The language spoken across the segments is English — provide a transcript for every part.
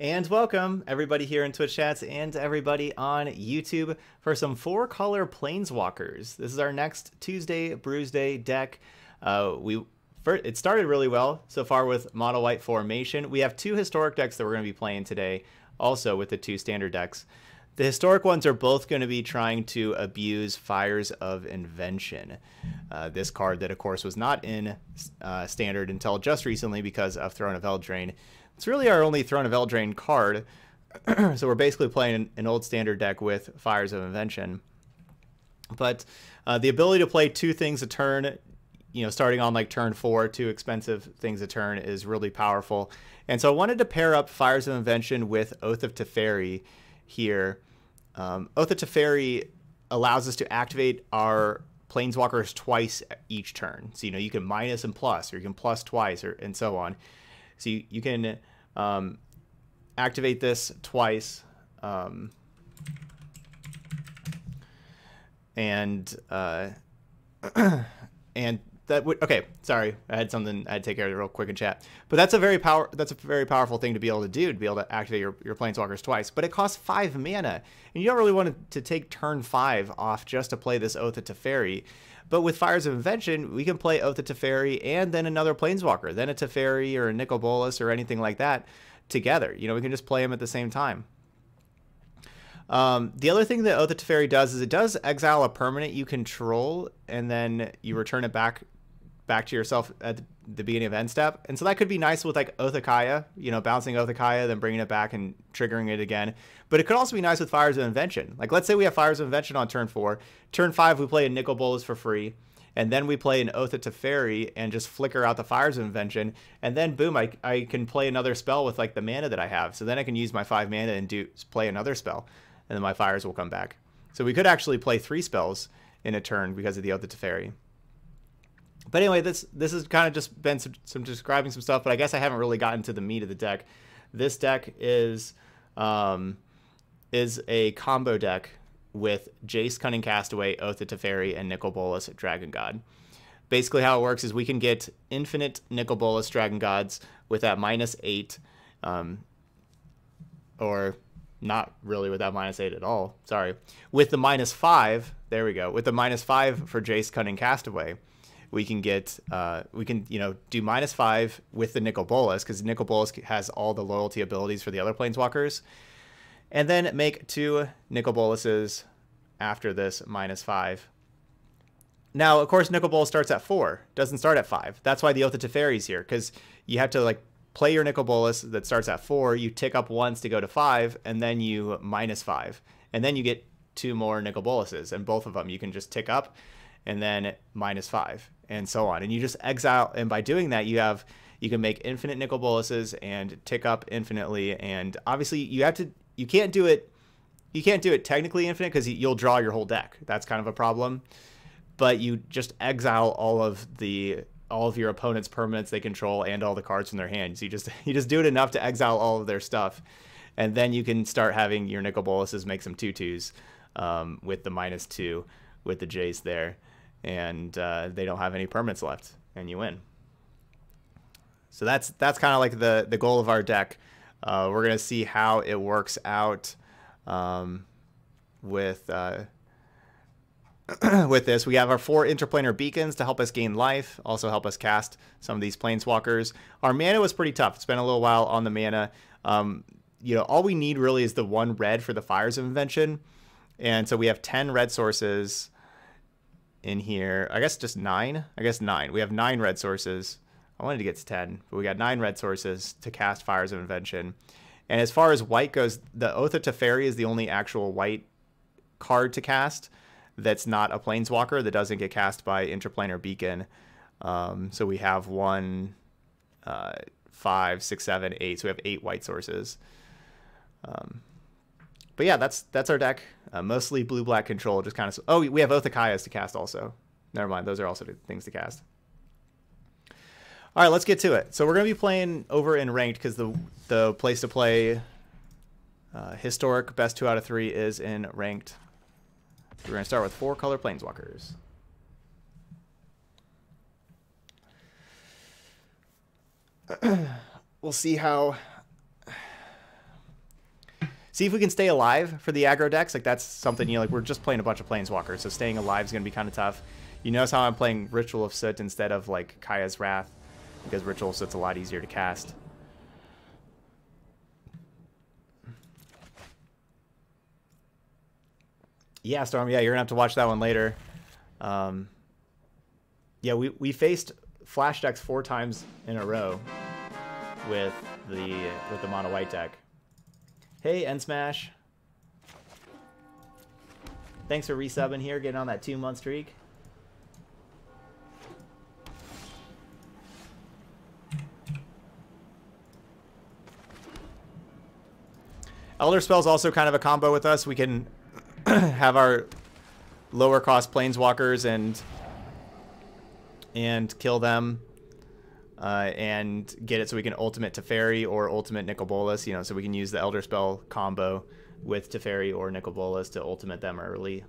And welcome everybody here in Twitch chats and everybody on YouTube for some four color planeswalkers. This is our next Tuesday Brews Day deck. Uh, we it started really well so far with Model White Formation. We have two historic decks that we're going to be playing today, also with the two standard decks. The historic ones are both going to be trying to abuse Fires of Invention. Uh, this card that, of course, was not in uh, standard until just recently because of Throne of Eldraine. It's really our only Throne of Eldraine card. so we're basically playing an old standard deck with Fires of Invention. But uh, the ability to play two things a turn, you know, starting on like turn four, two expensive things a turn is really powerful. And so I wanted to pair up Fires of Invention with Oath of Teferi here. Um, Oath of Teferi allows us to activate our planeswalkers twice each turn. So, you know, you can minus and plus, or you can plus twice, or and so on. So you, you can um, activate this twice. Um, and uh, and that would okay. Sorry, I had something I had to take care of real quick in chat. But that's a very power. That's a very powerful thing to be able to do to be able to activate your your planeswalkers twice. But it costs five mana, and you don't really want to take turn five off just to play this Oath of Teferi. But with Fires of Invention, we can play Oath of Teferi and then another Planeswalker, then a Teferi or a Nicol Bolas or anything like that together. You know, we can just play them at the same time. Um, the other thing that Oath of Teferi does is it does exile a permanent you control, and then you return it back back to yourself at the beginning of end step. And so that could be nice with like Oath of Kaya, you know, bouncing Oath of Kaya, then bringing it back and triggering it again. But it could also be nice with Fires of Invention. Like let's say we have Fires of Invention on turn four. Turn five, we play a Nicol Bolas for free. And then we play an Oath of Teferi and just flicker out the Fires of Invention. And then boom, I, I can play another spell with like the mana that I have. So then I can use my five mana and do play another spell. And then my fires will come back. So we could actually play three spells in a turn because of the Oath of Teferi. But anyway, this this has kind of just been some, some, describing some stuff, but I guess I haven't really gotten to the meat of the deck. This deck is um, is a combo deck with Jace, Cunning Castaway, Oath of Teferi, and Nicol Bolas, Dragon God. Basically, how it works is we can get infinite Nicol Bolas Dragon Gods with that minus eight, um, or not really with that minus eight at all. Sorry, with the minus five. There we go. With the minus five for Jace, Cunning Castaway we can get uh, we can you know do minus five with the Nicol Bolas because Nicol Bolas has all the loyalty abilities for the other planeswalkers, and then make two Nicol Bolases after this minus five. Now, of course, Nicol Bolas starts at four, doesn't start at five. That's why the Oath of is here because you have to like play your Nicol Bolas that starts at four. You tick up once to go to five, and then you minus five, and then you get two more Nicol Bolases, and both of them you can just tick up and then minus five and so on. And you just exile, and by doing that, you have you can make infinite Nicol Bolases and tick up infinitely. And obviously, you have to you can't do it you can't do it technically infinite because you'll draw your whole deck. That's kind of a problem. But you just exile all of the all of your opponent's permanents they control and all the cards from their hands. You just you just do it enough to exile all of their stuff, and then you can start having your Nicol Bolases make some two twos um, with the minus two with the Jace there and uh, they don't have any permits left, and you win. So that's that's kind of like the the goal of our deck. Uh, we're gonna see how it works out um, with uh, with this. We have our four interplanar beacons to help us gain life, also help us cast some of these planeswalkers. Our mana was pretty tough. It's been a little while on the mana. Um, you know, all we need really is the one red for the Fires of Invention, and so we have ten red sources in here. I guess just nine. I guess nine. We have nine red sources. I wanted to get to 10, but we got nine red sources to cast Fires of Invention. And as far as white goes, the Oath of Teferi is the only actual white card to cast that's not a Planeswalker that doesn't get cast by Interplanar Beacon. Um, so we have one, uh, five, six, seven, eight. So we have eight white sources. Um, but yeah, that's that's our deck. Uh, mostly blue black control. Just kind of. Oh, we have Oath of Kayas to cast also. Never mind. Those are also things to cast. All right, let's get to it. So we're gonna be playing over in ranked because the the place to play uh, historic best two out of three is in ranked. We're gonna start with four color planeswalkers. we'll see how see if we can stay alive for the aggro decks. Like that's something you know, like we're just playing a bunch of planeswalkers, so staying alive is gonna be kind of tough. You notice how I'm playing Ritual of Soot instead of like Kaya's Wrath, because Ritual of Soot's a lot easier to cast. Yeah, Storm. Yeah, you're gonna have to watch that one later. Um, yeah, we we faced flash decks four times in a row with the with the mono white deck. Hey, End Smash. Thanks for resubbing here, getting on that two month streak. Elder Spell's also kind of a combo with us. We can have our lower cost planeswalkers and and kill them uh, and get it so we can ultimate Teferi or ultimate Nicol Bolas, you know, so we can use the Elder Spell combo with Teferi or Nicol Bolas to ultimate them early.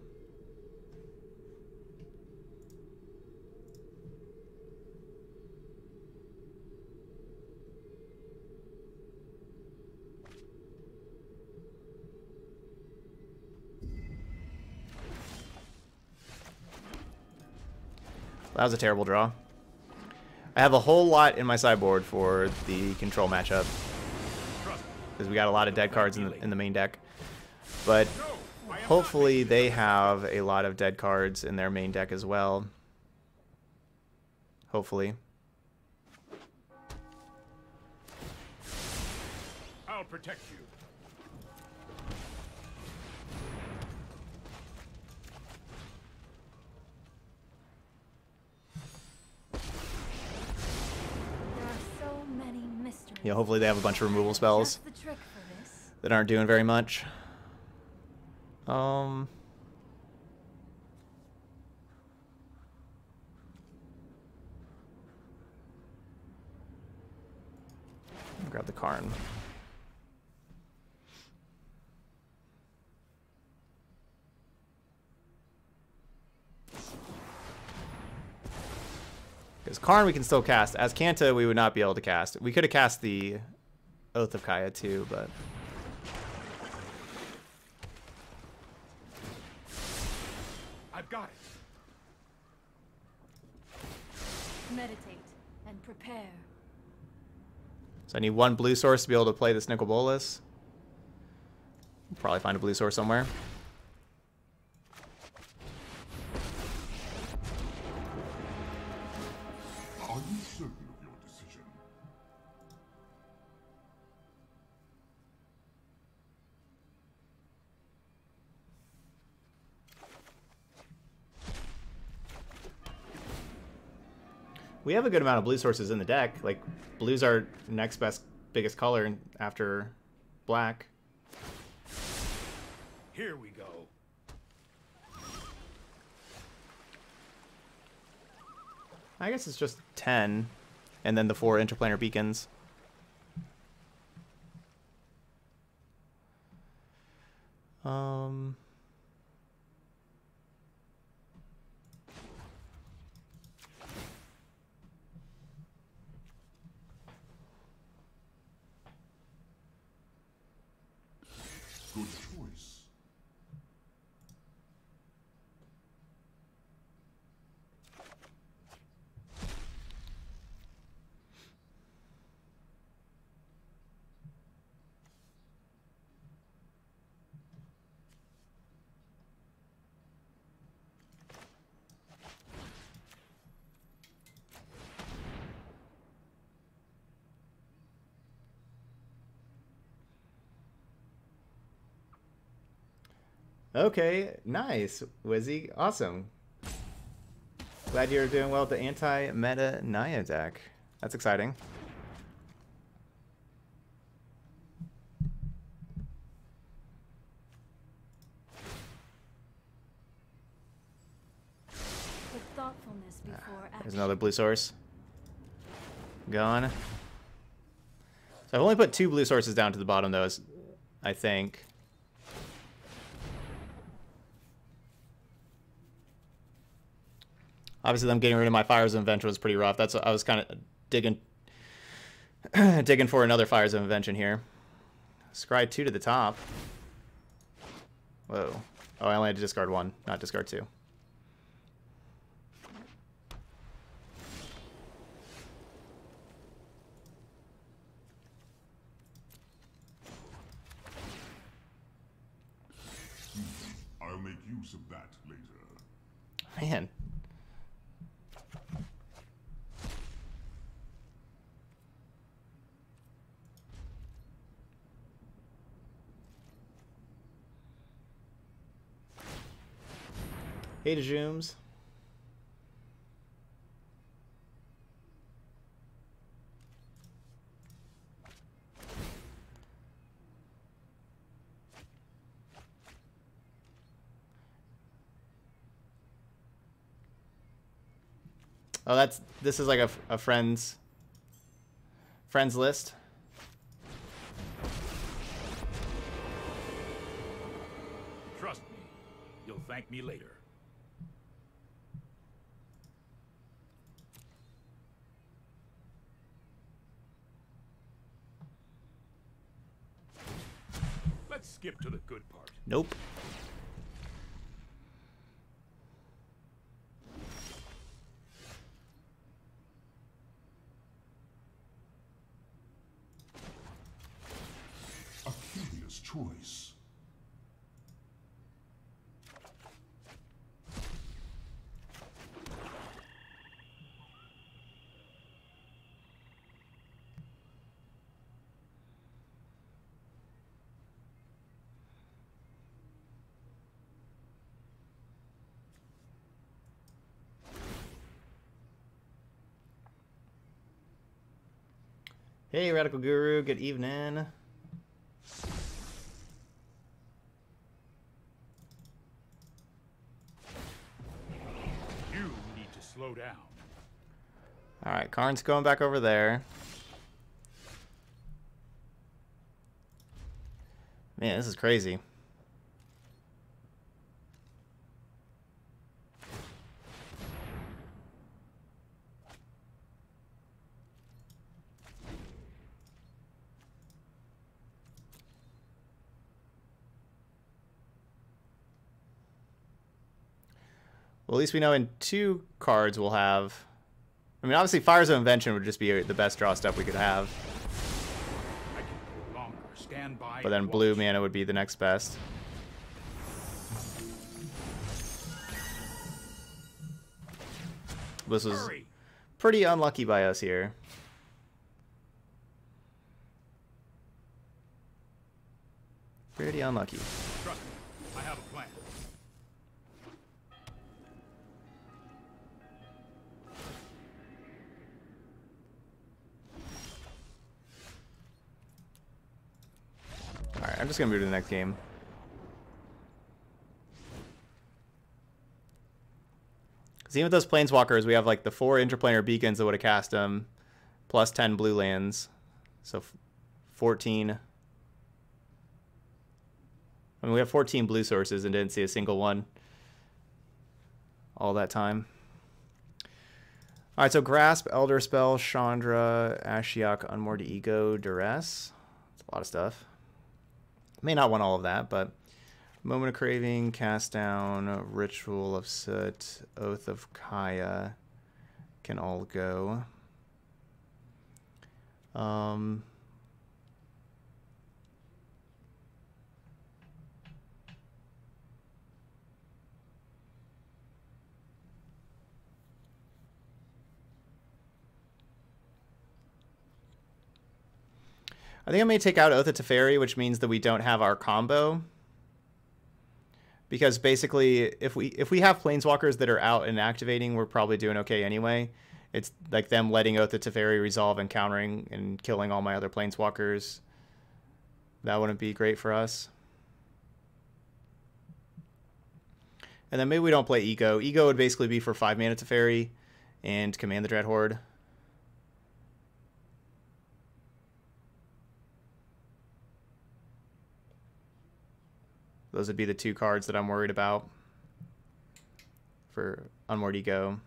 That was a terrible draw. I have a whole lot in my sideboard for the control matchup. Because we got a lot of dead cards in the, in the main deck. But hopefully they have a lot of dead cards in their main deck as well. Hopefully. I'll protect you. Yeah, hopefully they have a bunch of removal spells that aren't doing very much. Um... Grab the Karn. Because Karn we can still cast. As Kanta, we would not be able to cast. We could have cast the Oath of Kaya too, but... I've got it. Meditate and prepare. So I need one blue source to be able to play this Nicol Bolas. Probably find a blue source somewhere. We have a good amount of blue sources in the deck. Like, blue's our next best, biggest color after black. Here we go. I guess it's just 10, and then the four interplanar beacons. Um... Okay, nice, Wizzy. Awesome. Glad you're doing well with the anti-meta Naya deck. That's exciting. Ah, there's another blue source. Gone. So I've only put two blue sources down to the bottom, though, I think. Obviously, them getting rid of my Fires of Invention was pretty rough. That's I was kind of digging digging for another Fires of Invention here. Scry 2 to the top. Whoa. Oh, I only had to discard one, not discard two. I'll make use of that later. Man. Hey, Dejooms. Oh, that's this is like a, a friends friends list. Trust me, you'll thank me later. Let's skip to the good part. Nope. Hey, Radical Guru. Good evening. You need to slow down. All right, Karn's going back over there. Man, this is crazy. Well, at least we know in two cards we'll have. I mean, obviously, Fires of Invention would just be the best draw stuff we could have. I can go longer. Stand by. But then blue mana would be the next best. This was pretty unlucky by us here. Pretty unlucky. I'm just gonna move to the next game. Because even with those planeswalkers, we have like the four interplanar beacons that would have cast them, plus 10 blue lands. So f- 14. I mean, we have 14 blue sources and didn't see a single one all that time. All right, so Grasp, Elder Spell, Chandra, Ashiok, Unmoored Ego, Duress. That's a lot of stuff. May not want all of that, but Moment of Craving, Cast Down, Ritual of Soot, Oath of Kaya can all go. Um, I think I may take out Oath of Teferi, which means that we don't have our combo. Because basically, if we if we have planeswalkers that are out and activating, we're probably doing okay anyway. It's like them letting Oath of Teferi resolve and countering and killing all my other planeswalkers. That wouldn't be great for us. And then maybe we don't play Ego. Ego would basically be for five mana Teferi and command the Dread Horde. Those would be the two cards that I'm worried about for Unmoored Ego.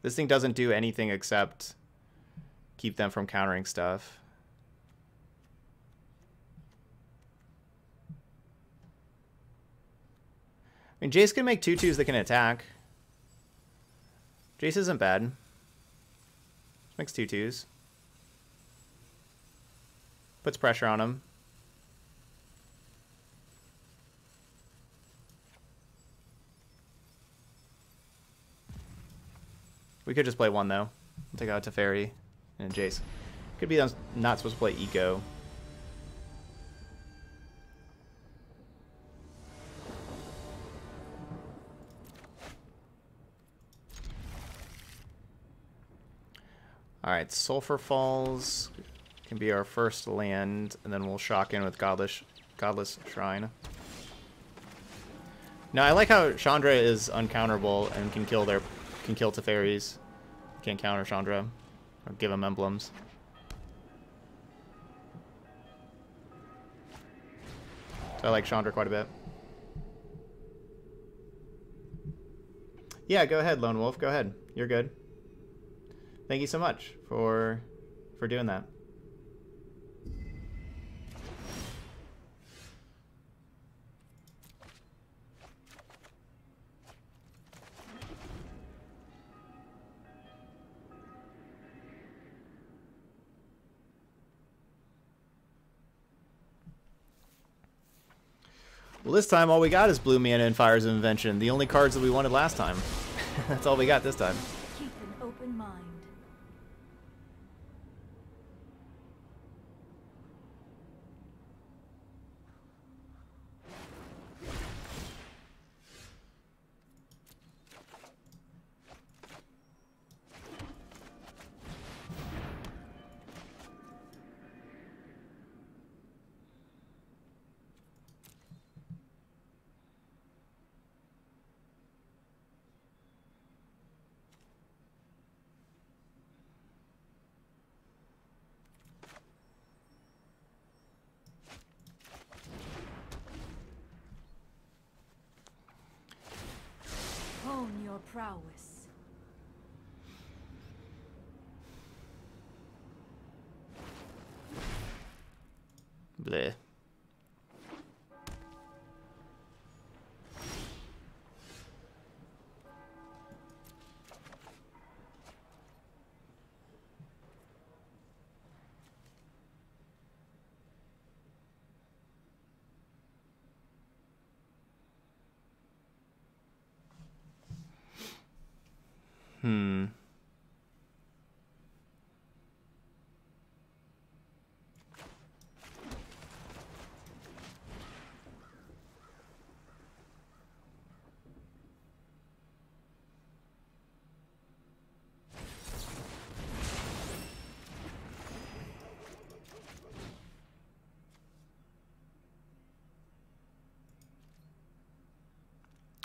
This thing doesn't do anything except keep them from countering stuff. I mean, Jace can make two twos that can attack. Jace isn't bad. Makes two twos. Puts pressure on him. We could just play one though. Take out Teferi and Jace. Could be us not supposed to play Ego. Alright, Sulfur Falls can be our first land, and then we'll shock in with Godless, Godless Shrine. Now, I like how Chandra is uncounterable and can kill their can kill Teferis. Can't counter Chandra. Or give him emblems. So I like Chandra quite a bit. Yeah, go ahead, Lone Wolf. Go ahead. You're good. Thank you so much for for doing that. Well, this time all we got is Blue Mana and Fires of Invention, the only cards that we wanted last time. That's all we got this time.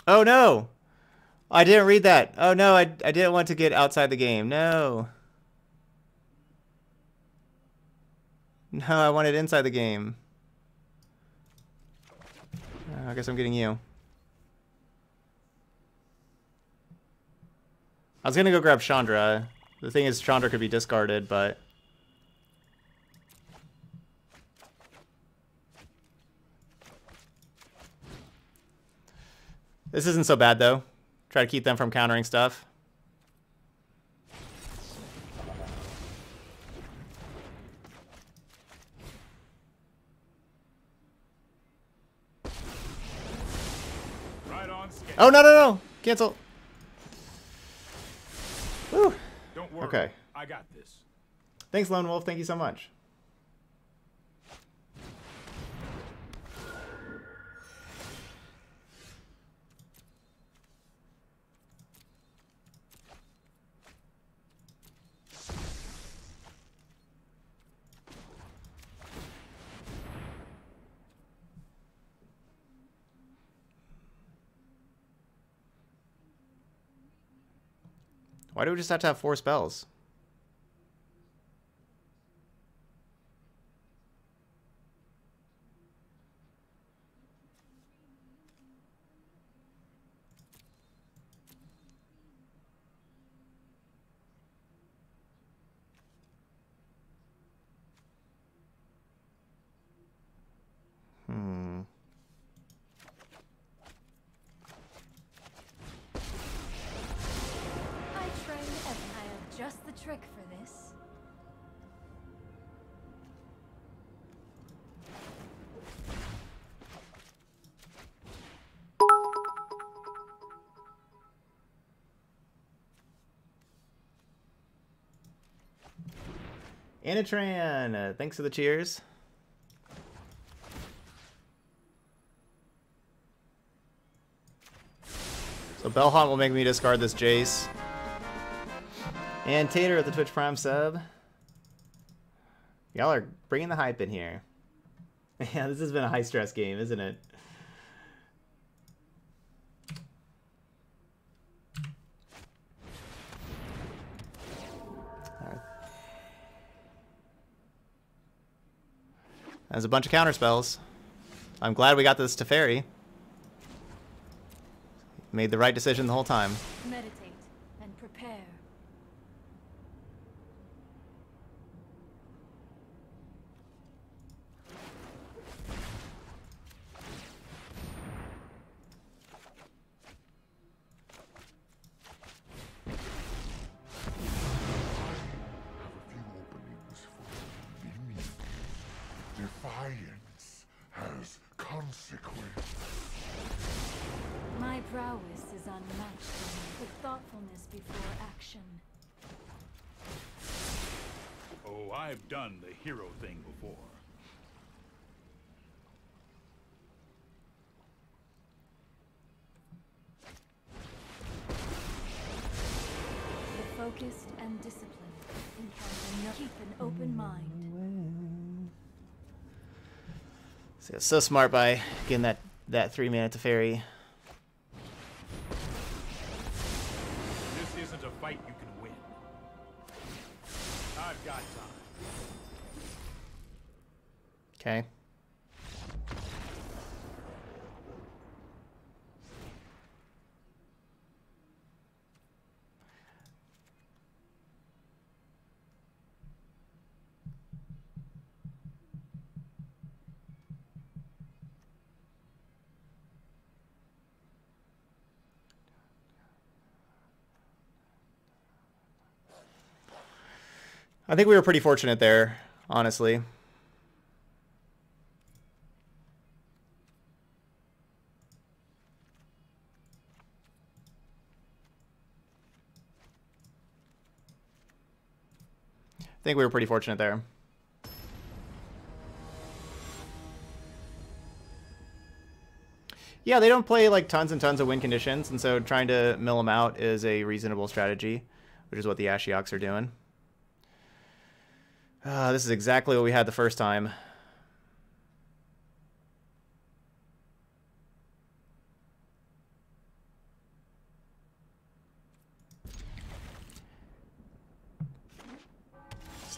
Oh no! I didn't read that. Oh no, I, I didn't want to get outside the game. No. No, I wanted inside the game. Uh, I guess I'm getting you. I was gonna go grab Chandra. The thing is, Chandra could be discarded, but... This isn't so bad, though. Try to keep them from countering stuff. Right on schedule. Oh, no, no, no! Cancel! Woo! Don't worry. Okay. I got this. Thanks, Lone Wolf. Thank you so much. Why do we just have to have four spells? Anatran, uh, thanks for the cheers. So Bellhaunt will make me discard this Jace. And Tater at the Twitch Prime sub. Y'all are bringing the hype in here. Yeah, this has been a high stress game, isn't it? There's a bunch of counter spells. I'm glad we got this Teferi. Made the right decision the whole time. Meditate I've done the hero thing before. The focused and disciplined keep an open mind. So, so smart by getting that, that three mana Teferi. Okay. I think we were pretty fortunate there, honestly. Think we were pretty fortunate there. Yeah, they don't play like tons and tons of win conditions, and so trying to mill them out is a reasonable strategy, which is what the Ashioks are doing. Uh, this is exactly what we had the first time.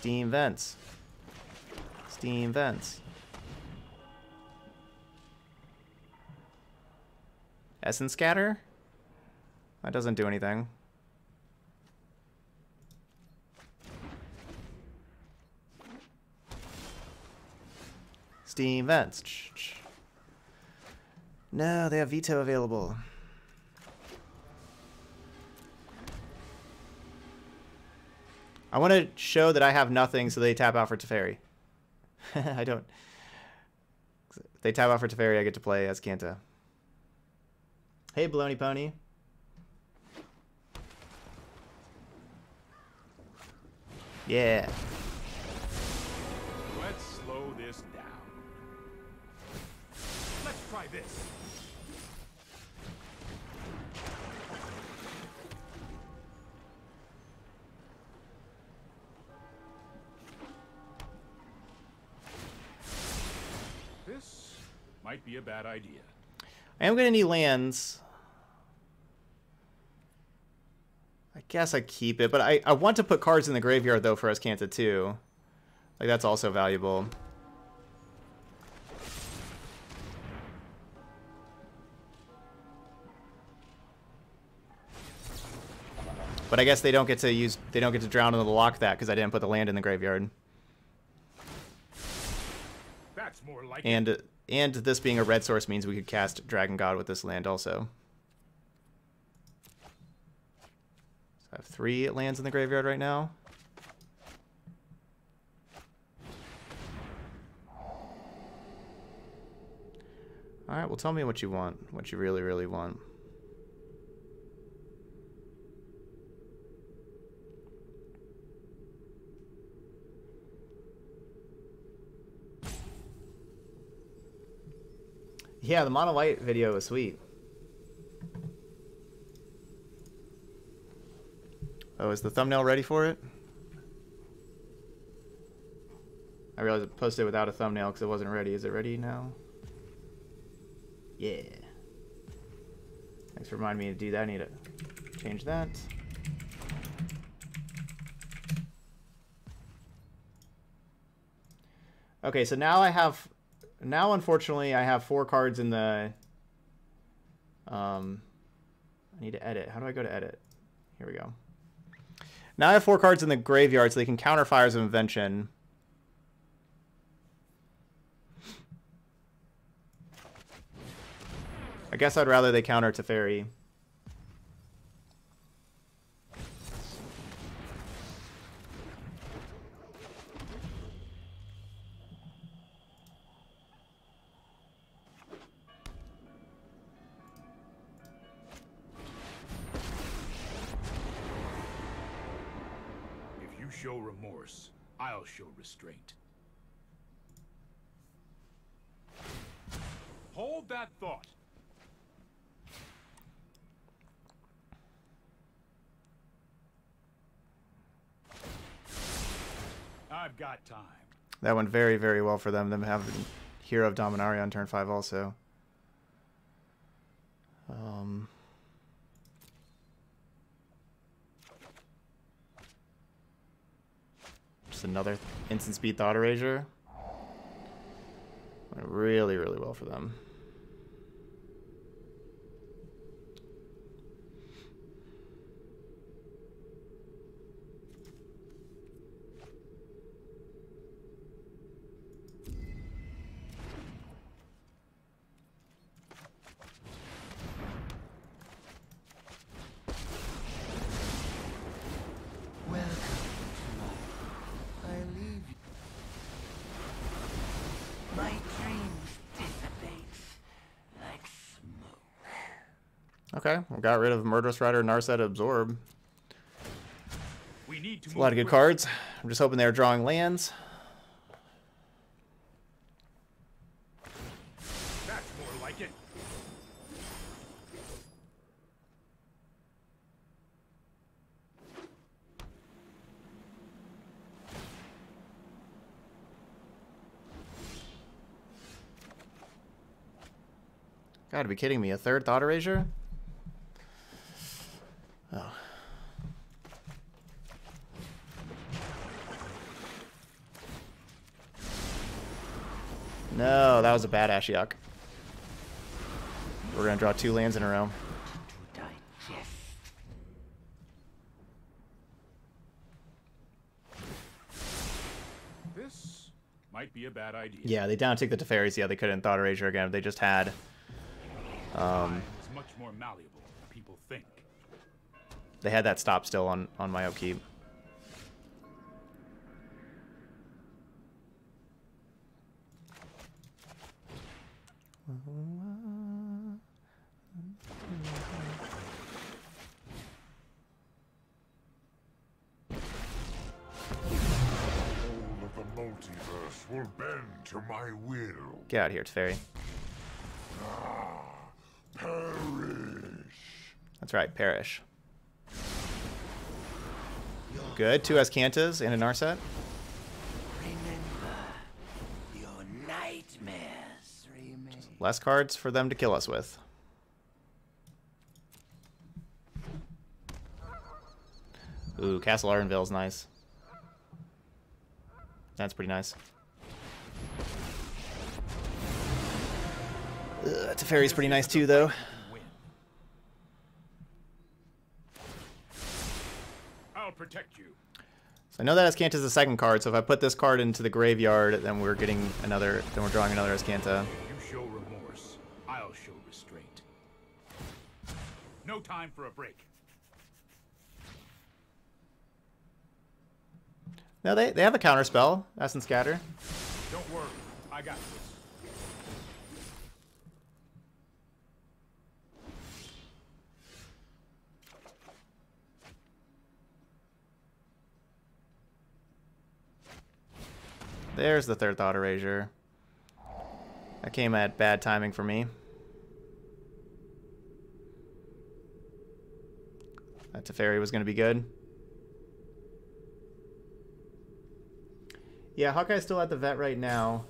Steam vents. Steam vents. Essence scatter? That doesn't do anything. Steam vents. No, they have veto available. I want to show that I have nothing, so they tap out for Teferi. I don't. If they tap out for Teferi, I get to play as Kanta. Hey, Baloney Pony. Yeah. Might be a bad idea. I am gonna need lands. I guess I keep it, but I, I want to put cards in the graveyard though for Escanta too. Like that's also valuable. But I guess they don't get to use they don't get to drown into the lock that because I didn't put the land in the graveyard. That's more like. And and this being a red source means we could cast Dragon God with this land also. So I have three lands in the graveyard right now. Alright, well tell me what you want, what you really, really want. Yeah, the mono white video was sweet. Oh, is the thumbnail ready for it? I realized I posted it without a thumbnail because it wasn't ready. Is it ready now? Yeah. Thanks for reminding me to do that. I need to change that. Okay, so now I have now unfortunately I have four cards in the um I need to edit. How do I go to edit? Here we go. Now I have four cards in the graveyard so they can counter Fires of Invention. I guess I'd rather they counter Teferi. I'll show restraint. Hold that thought. I've got time. That went very, very well for them. Them having Hero of Dominaria on turn five also. Um, just another instant speed thought erasure. Went really, really well for them. Welcome tomorrow. I leave you. My dreams dissipate like smoke. Okay, we got rid of Murderous Rider, Narset, Absorb. We need to A lot of good cards. I'm just hoping they're drawing lands. That's more like it. Gotta be kidding me. A third Thought Erasure? Oh. No, that was a bad Ashiok. We're gonna draw two lands in a row. This might be a bad idea. Yeah, they down take the Teferis. Yeah, they couldn't Thought Erasure again. They just had. Um, much more malleable people think. they had that stop still on on my upkeep. To my will. Get out of here, Teferi. Perish. That's right, Perish. Good. Two Escantas and a Narset. Remember, your nightmares remain. Less cards for them to kill us with. Ooh, Castle Ardenvale's nice. That's pretty nice. Ugh, Teferi's pretty nice too, though. I'll protect you. So I know that Escanta is the second card, so if I put this card into the graveyard, then we're getting another, then we're drawing another Escanta. You show remorse, I'll show restraint. No time for a break. No, they, they have a counter spell, Essence Scatter. Don't worry, I got this. There's the third thought erasure. That came at bad timing for me. That Teferi was going to be good. Yeah, Hawkeye's still at the vet right now.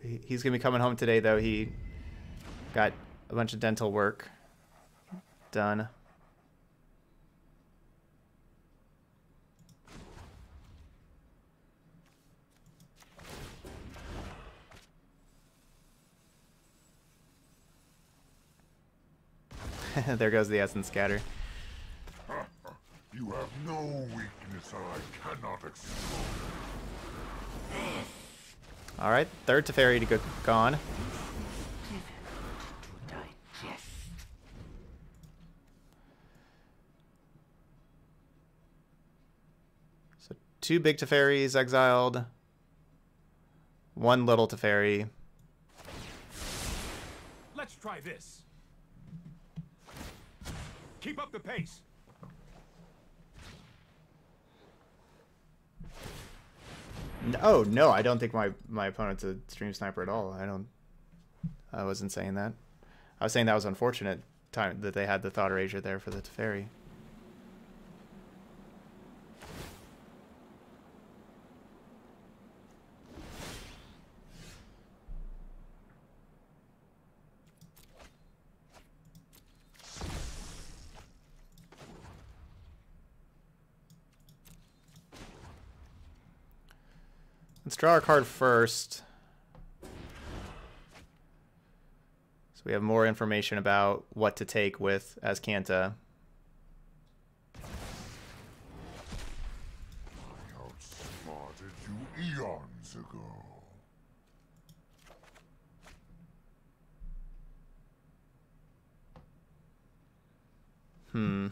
He's going to be coming home today, though. He got a bunch of dental work done. there goes the essence scatter. You have no weakness I cannot explode. All right, third Teferi to go gone. So two big Teferis exiled, one little Teferi. Let's try this. Keep up the pace. Oh no, I don't think my my opponent's a stream sniper at all. I don't. I wasn't saying that. I was saying that was unfortunate time that they had the thought erasure there for the Teferi. Draw our card first. So we have more information about what to take with outsmarted you eons ago. Hmm.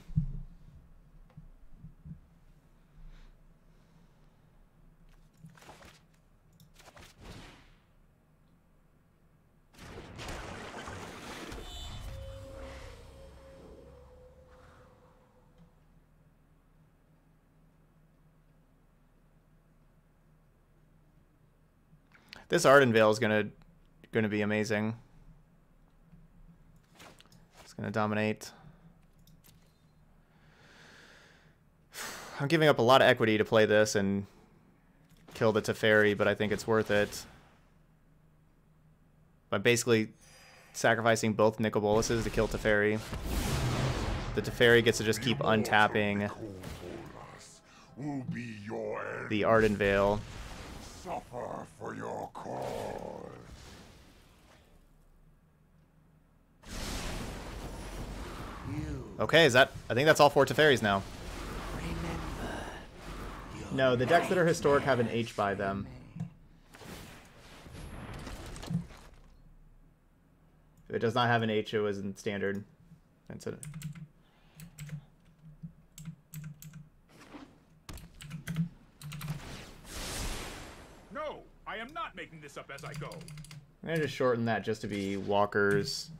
This Ardenvale is gonna gonna be amazing. It's gonna dominate. I'm giving up a lot of equity to play this and kill the Teferi, but I think it's worth it. By basically sacrificing both Nicol Bolases to kill Teferi. The Teferi gets to just keep untapping the Ardenvale. Suffer for your cause. Okay, is that... I think that's all four Teferis now. No, the decks that are historic have an H by them. If it does not have an H, it was in standard. That's it. No, I am not making this up as I go. I'm gonna just shorten that just to be walkers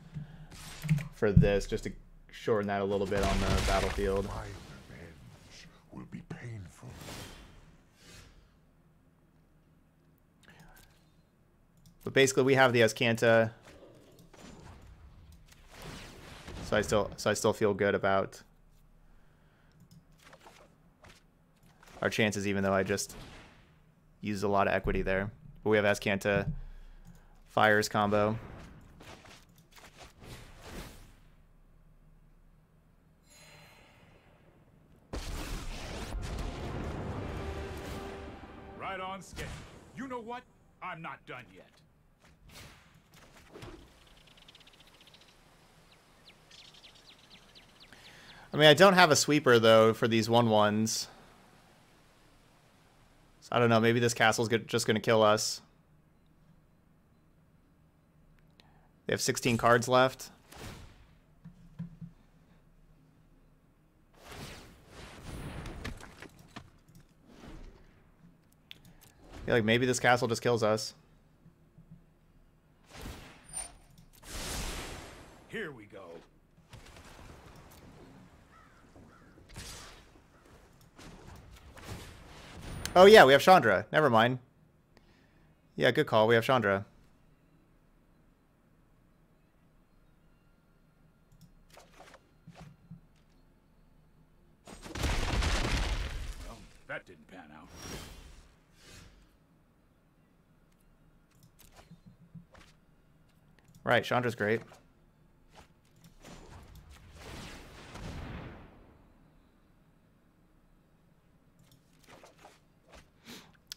for this, just to shorten that a little bit on the battlefield. My revenge will be painful. But basically, we have the Azcanta, so I still so I still feel good about our chances, even though I just used a lot of equity there. But we have Azcanta fires combo. Right on schedule. You know what? I'm not done yet. I mean, I don't have a sweeper though for these one ones. So I don't know. Maybe this castle's just going to kill us. They have 16 cards left. I feel like maybe this castle just kills us. Here we go. Oh yeah, we have Chandra. Never mind. Yeah, good call. We have Chandra. Well, that didn't pan out. Right, Chandra's great.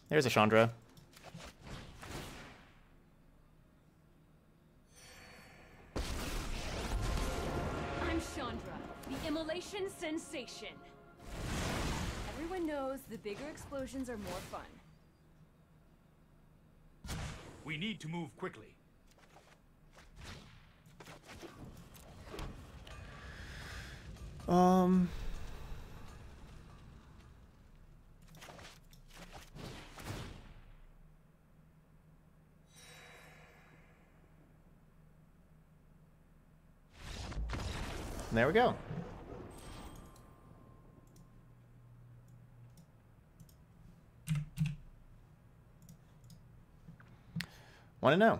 There's a Chandra. I'm Chandra, the immolation sensation. Everyone knows the bigger explosions are more fun. We need to move quickly. Um. There we go. Want to know?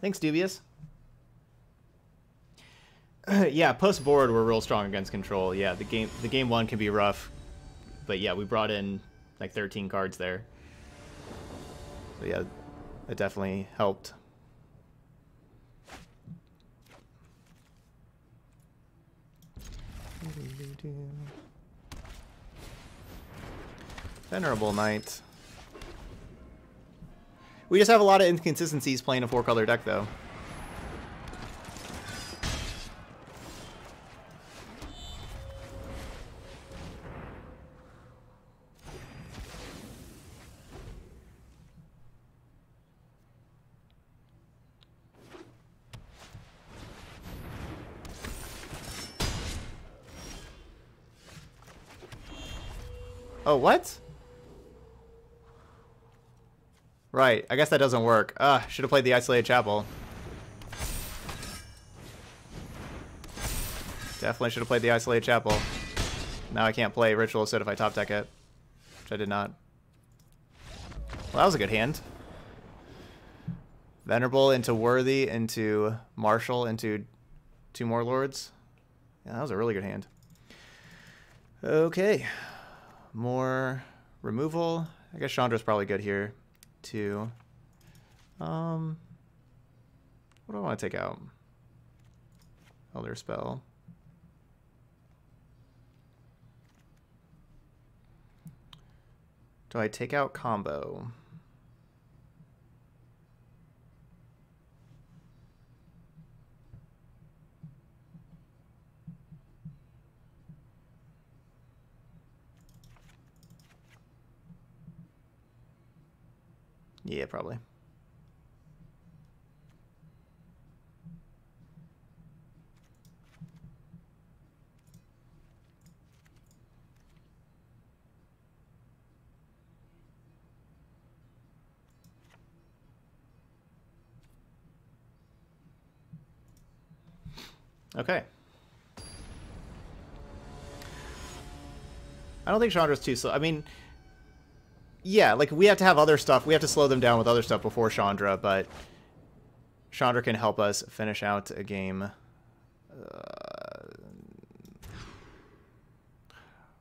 Thanks, Dubious. yeah, post board we're real strong against control. Yeah, the game the game one can be rough, but yeah, we brought in like 13 cards there. So yeah, it definitely helped. Venerable Knight. We just have a lot of inconsistencies playing a four-color deck, though. Oh, what? Right, I guess that doesn't work. Ah, should have played the Isolated Chapel. Definitely should have played the Isolated Chapel. Now I can't play Ritual of Soot if I top deck it. Which I did not. Well, that was a good hand. Venerable into Worthy into Marshal into two more Lords. Yeah, that was a really good hand. Okay. More removal. I guess Chandra's probably good here too. Um, what do I want to take out? Elder spell. Do I take out combo? Yeah, probably. Okay. I don't think Chandra's too slow. I mean, yeah, like we have to have other stuff. We have to slow them down with other stuff before Chandra, but Chandra can help us finish out a game. Uh,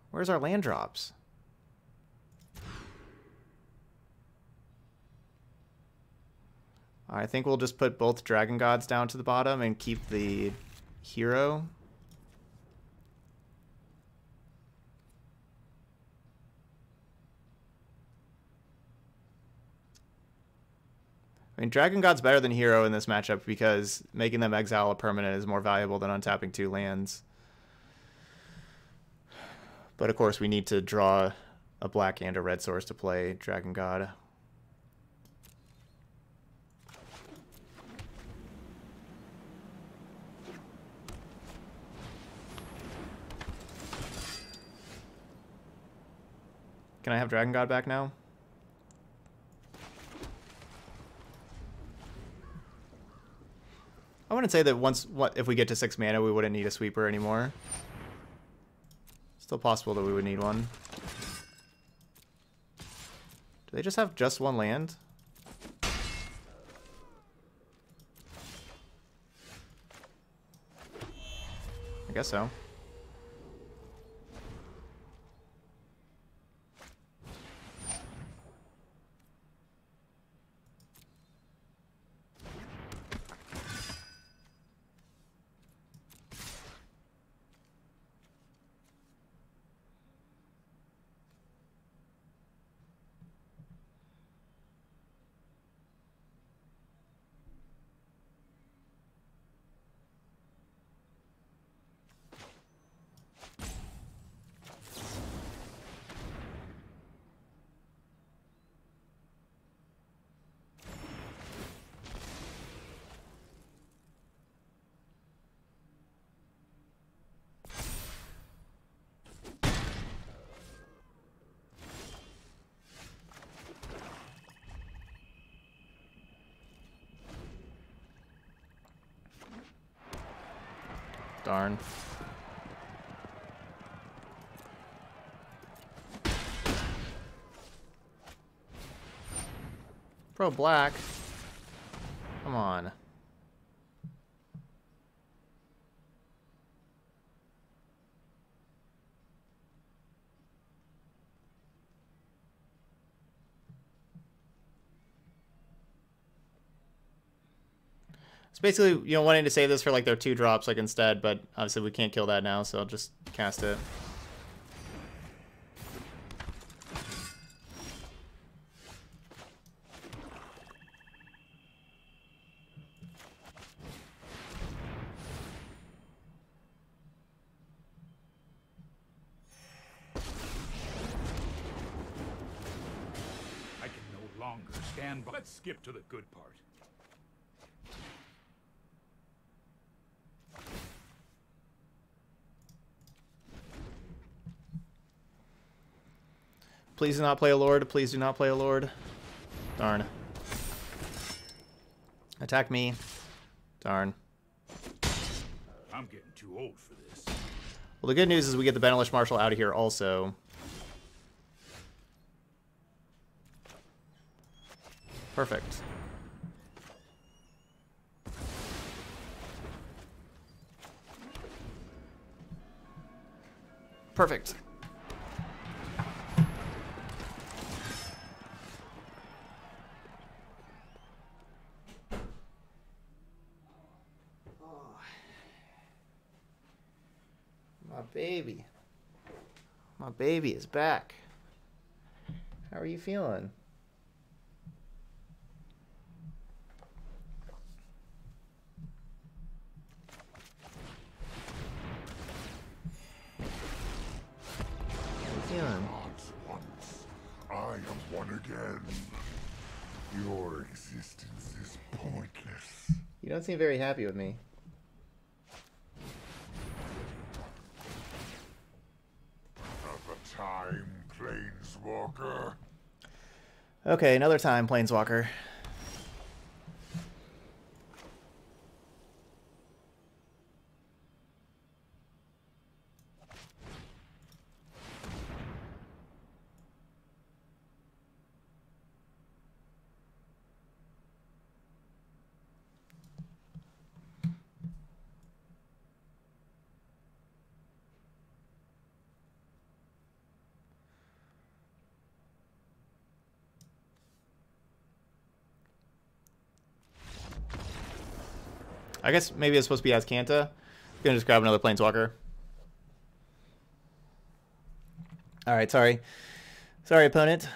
where's our land drops? I think we'll just put both Dragon Gods down to the bottom and keep the hero. I mean, Dragon God's better than Hero in this matchup because making them exile a permanent is more valuable than untapping two lands. But of course, we need to draw a black and a red source to play Dragon God. Can I have Dragon God back now? Wouldn't say that once what if we get to six mana we wouldn't need a sweeper anymore. Still possible that we would need one. Do they just have just one land? I guess so. Darn. Pro black. Come on. Basically, you know, wanting to save this for like their two drops like instead, but obviously we can't kill that now, so I'll just cast it. Let's skip to the good part. Please do not play a lord. Please do not play a lord. Darn. Attack me. Darn. I'm getting too old for this. Well, the good news is we get the Benalish Marshal out of here also. Perfect. Perfect. Baby. My baby is back. How are you feeling? How you feeling? Once. I am one again. Your existence is pointless. You don't seem very happy with me. Time, Planeswalker. Okay, another time, Planeswalker. I guess maybe it's supposed to be Azcanta. Gonna just grab another Planeswalker. Alright, sorry. Sorry, opponent.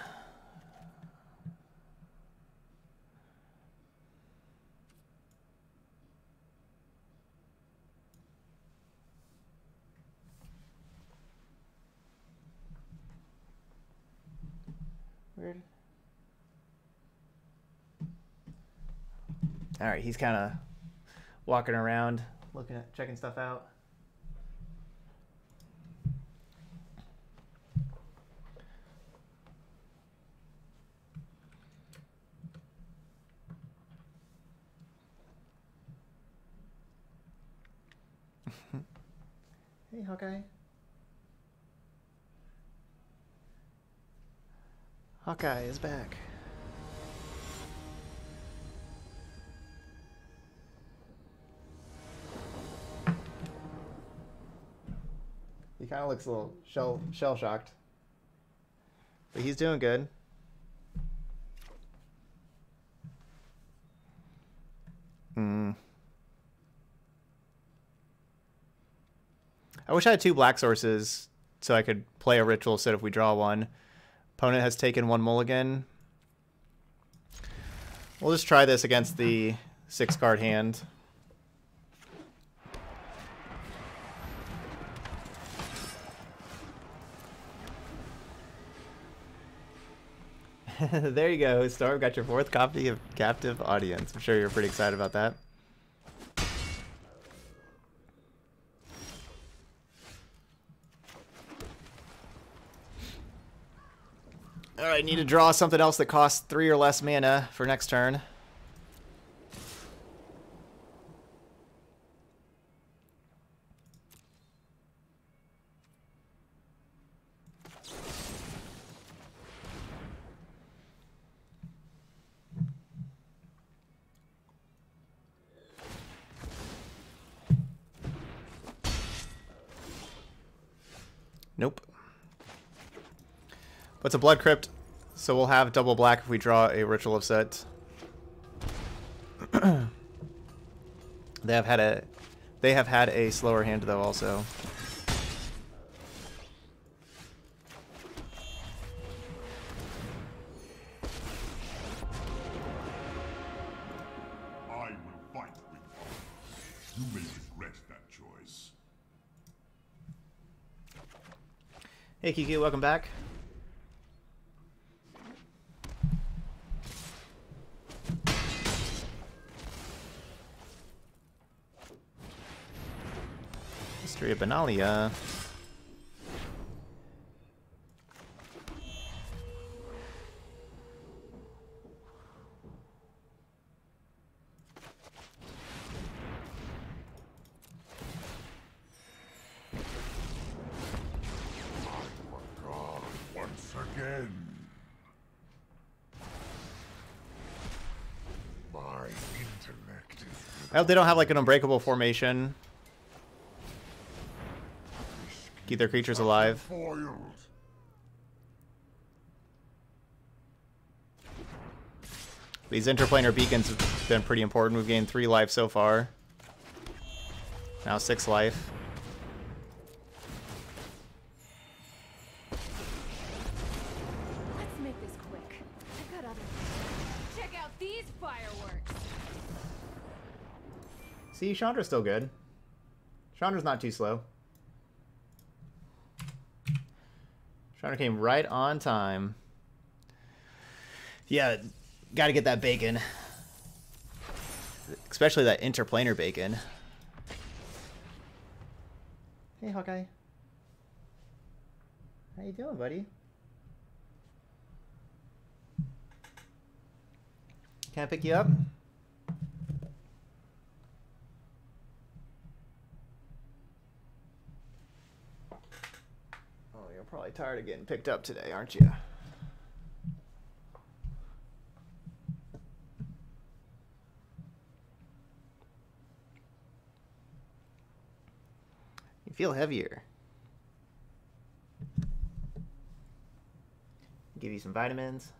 Weird. Alright, he's kind of walking around, looking at checking stuff out. Hey, Hawkeye. Hawkeye is back. He kind of looks a little shell shell shocked, but he's doing good. Hmm. I wish I had two black sources so I could play a ritual set if we draw one. Opponent has taken one mulligan. We'll just try this against the six card hand. there you go, Storm. Got your fourth copy of Captive Audience. I'm sure you're pretty excited about that. Alright, need to draw something else that costs three or less mana for next turn. Nope. But it's a Blood Crypt, so we'll have double black if we draw a Ritual of Soot. they have had a they have had a slower hand though also. I will fight with you. You may regret that choice. Hey Kiki, welcome back. Benalia. God, once again. My intellect is I hope they don't have like an unbreakable formation. Keep their creatures alive. These interplanar beacons have been pretty important. We've gained three life so far. Now six life. Let's make this quick. I've got other things. Check out these fireworks. See, Chandra's still good. Chandra's not too slow. Chandra came right on time. Yeah, gotta get that bacon. Especially that interplanar bacon. Hey, Hawkeye. How you doing, buddy? Can I pick you up? Oh, you're probably tired of getting picked up today, aren't you? You feel heavier. Give you some vitamins.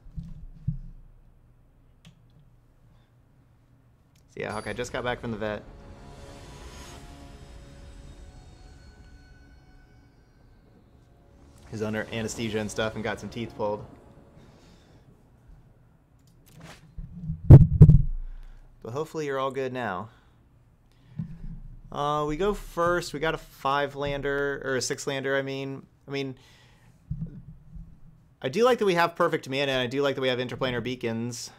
So yeah, Hawkeye just got back from the vet. He's under anesthesia and stuff and got some teeth pulled. But hopefully you're all good now. Uh, we go first. We got a five lander or a six lander. I mean, I mean, I do like that we have perfect mana, and I do like that we have interplanar beacons.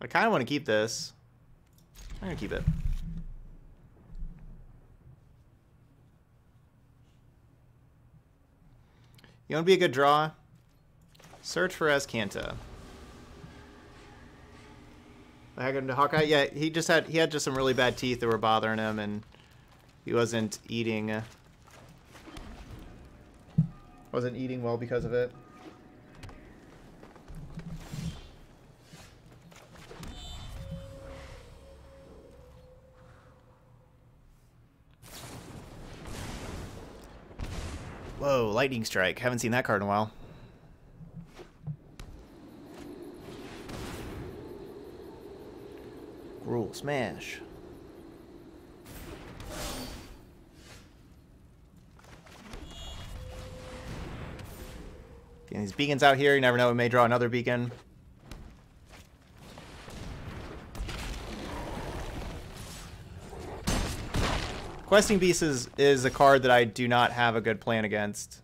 I kind of want to keep this. I'm gonna keep it. You want to be a good draw? Search for Azcanta. Back into Hawkeye. Yeah, he just had he had just some really bad teeth that were bothering him, and he wasn't eating. Wasn't eating well because of it. Whoa, lightning strike. Haven't seen that card in a while. Rule smash. Getting these beacons out here, you never know, we may draw another beacon. Questing Beast is, is a card that I do not have a good plan against.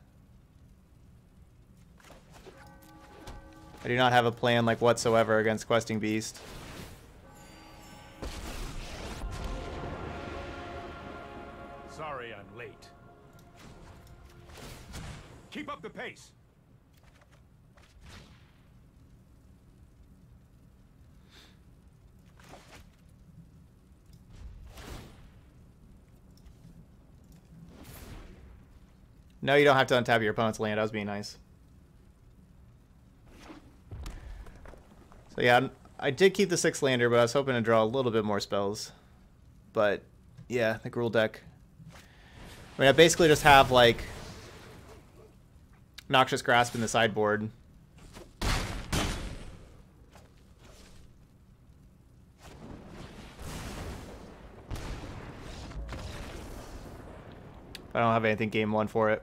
I do not have a plan like whatsoever against Questing Beast. Sorry I'm late. Keep up the pace. No, you don't have to untap your opponent's land. I was being nice. So yeah, I did keep the six lander, but I was hoping to draw a little bit more spells. But yeah, the Gruul deck. I mean, I basically just have like Noxious Grasp in the sideboard. I don't have anything game one for it.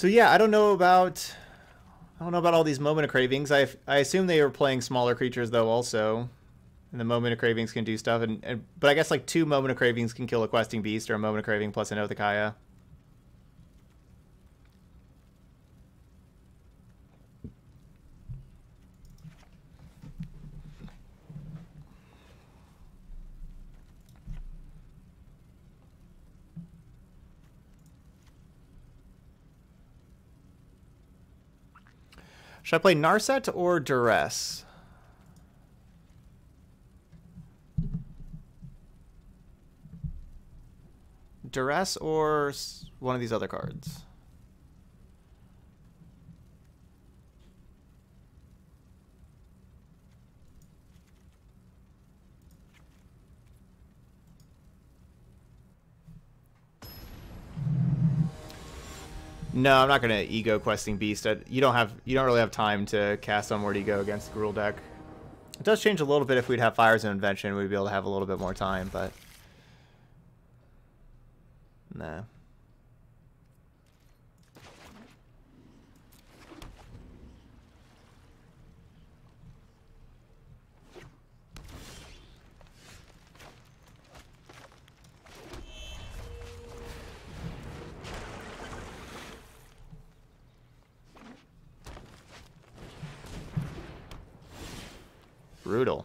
So yeah, I don't know about I don't know about all these moment of cravings. I I assume they were playing smaller creatures though also. And the moment of cravings can do stuff and, and but I guess like two moment of cravings can kill a questing beast or a moment of craving plus an Oath of Kaya. Should I play Narset or Duress? Duress or one of these other cards? No, I'm not gonna ego questing beast. You don't have you don't really have time to cast onward ego against the deck. It does change a little bit if we'd have fires and invention. We'd be able to have a little bit more time, but nah. Brutal.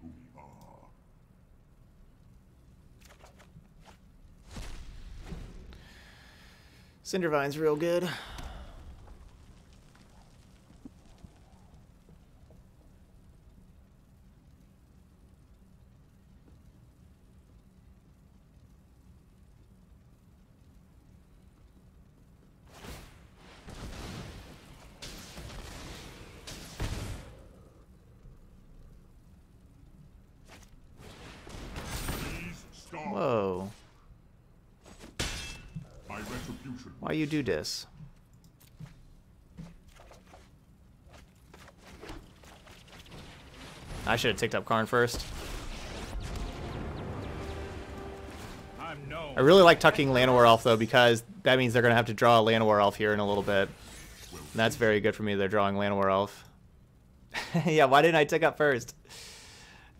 Who we are. Cindervine's real good. Please stop. Whoa. Why you do this? I should have ticked up Karn first. I really like tucking Llanowar Elf though because that means they're gonna have to draw a Llanowar Elf here in a little bit. And that's very good for me. They're drawing Llanowar Elf. yeah, why didn't I tick up first?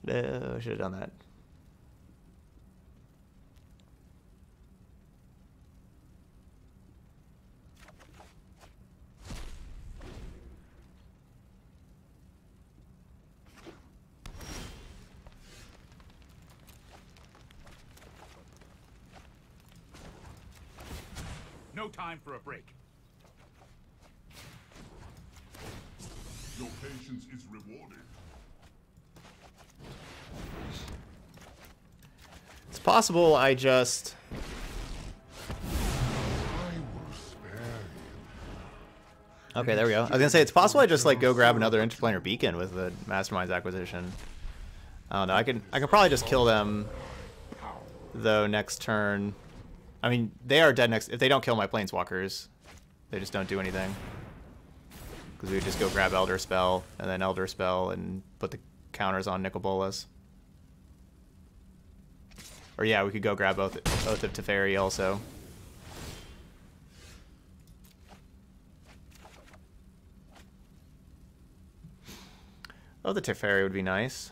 No, should have done that. No time for a break. Your patience is rewarded. It's possible I just. Okay, there we go. I was gonna say it's possible I just like go grab another interplanar beacon with the Masterminds acquisition. I don't know. I can I can probably just kill them though next turn. I mean, they are dead next if they don't kill my planeswalkers. They just don't do anything. Because we would just go grab Elder Spell and then Elder Spell and put the counters on Nicol Bolas. Or yeah, we could go grab Oath, Oath of Teferi also. Oh, the Teferi would be nice.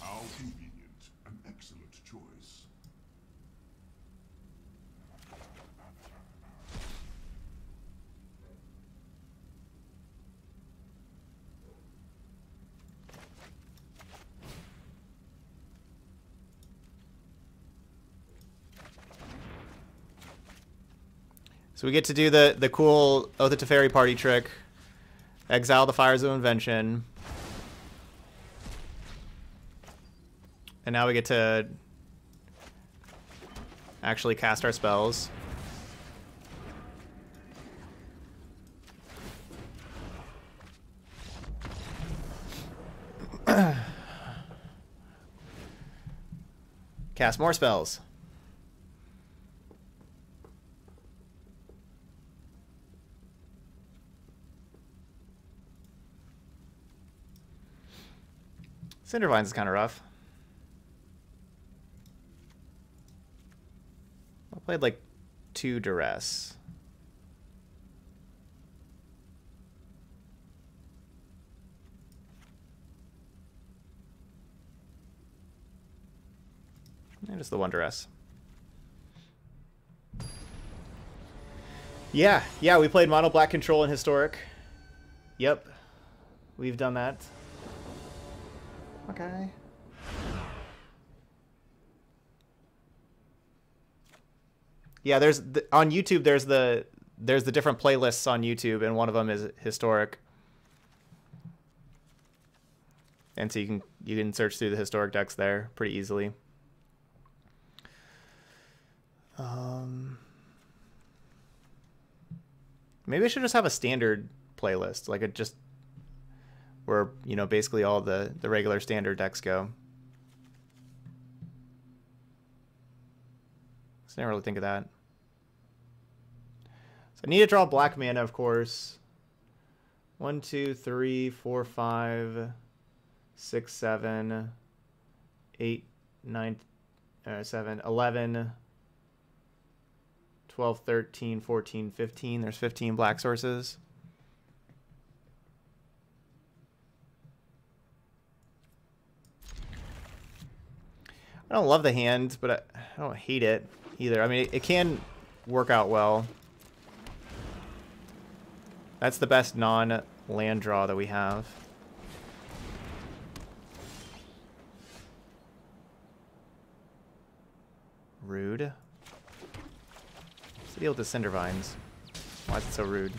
How convenient. An excellent choice. So we get to do the the cool Oath of Teferi party trick. Exile the Fires of Invention. And now we get to actually cast our spells. cast more spells. Cindervines is kind of rough. I played like two duress. And just the one duress. Yeah, yeah, we played mono black control in historic. Yep, we've done that. Okay. Yeah, there's the, on YouTube. There's the there's the different playlists on YouTube, and one of them is historic. And so you can you can search through the historic decks there pretty easily. Um, maybe I should just have a standard playlist, like a just where you know basically all the the regular standard decks go. I didn't really think of that. So I need to draw black mana, of course. One, two, three, four, five, six, seven, eight, nine, uh, seven, eleven, twelve, thirteen, fourteen, fifteen. There's 15 black sources. I don't love the hand, but I, I don't hate it either. I mean, it, it can work out well. That's the best non-land draw that we have. Rude. The deal with the Cinder Vines? Why is it so rude?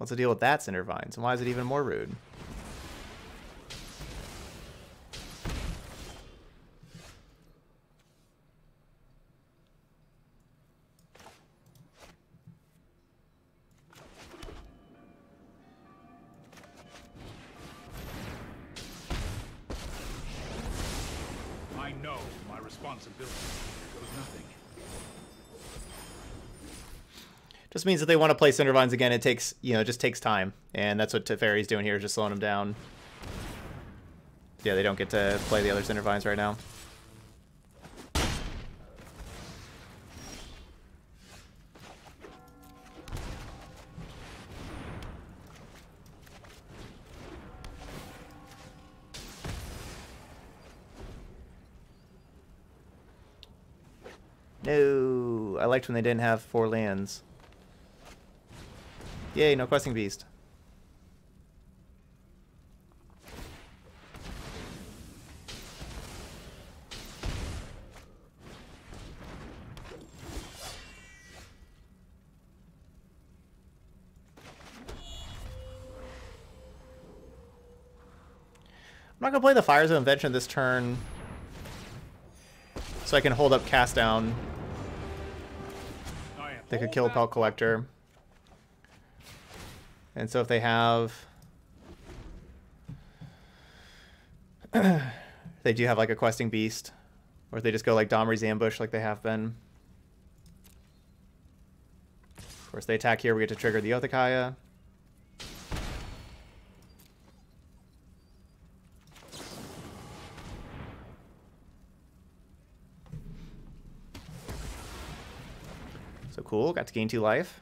What's the deal with that Cindervines? And why is it even more rude? Just means that they want to play Cindervines again. It takes, you know, just takes time, and that's what Teferi's doing here, just slowing them down. Yeah, they don't get to play the other Cindervines right now. No, I liked when they didn't have four lands. Yay, no questing beast. I'm not gonna play the Fires of Invention this turn, so I can hold up cast down. Oh, they could kill. Pelt Collector. And so if they have... they do have like a questing beast. Or if they just go like Domri's Ambush like they have been. Of course, they attack here, we get to trigger the Oath of Kaya. So cool, got to gain two life.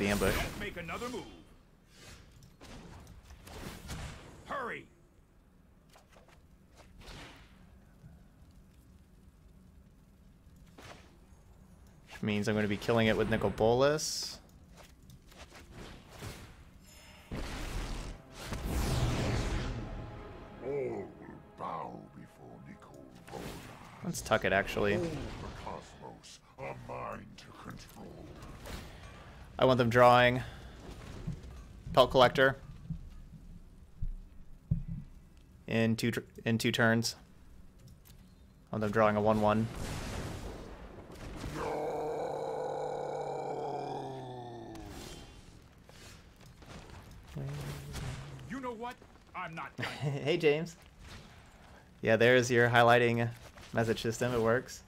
The ambush. Don't make another move. Hurry! Which means I'm going to be killing it with Nicol Bolas. All will bow before Nicol Bolas. Let's tuck it, actually. All the cosmos are mine to control. I want them drawing Pelt Collector in two tr- in two turns. I want them drawing a one-one. You know what? I'm not hey, James. Yeah, there's your highlighting message system. It works.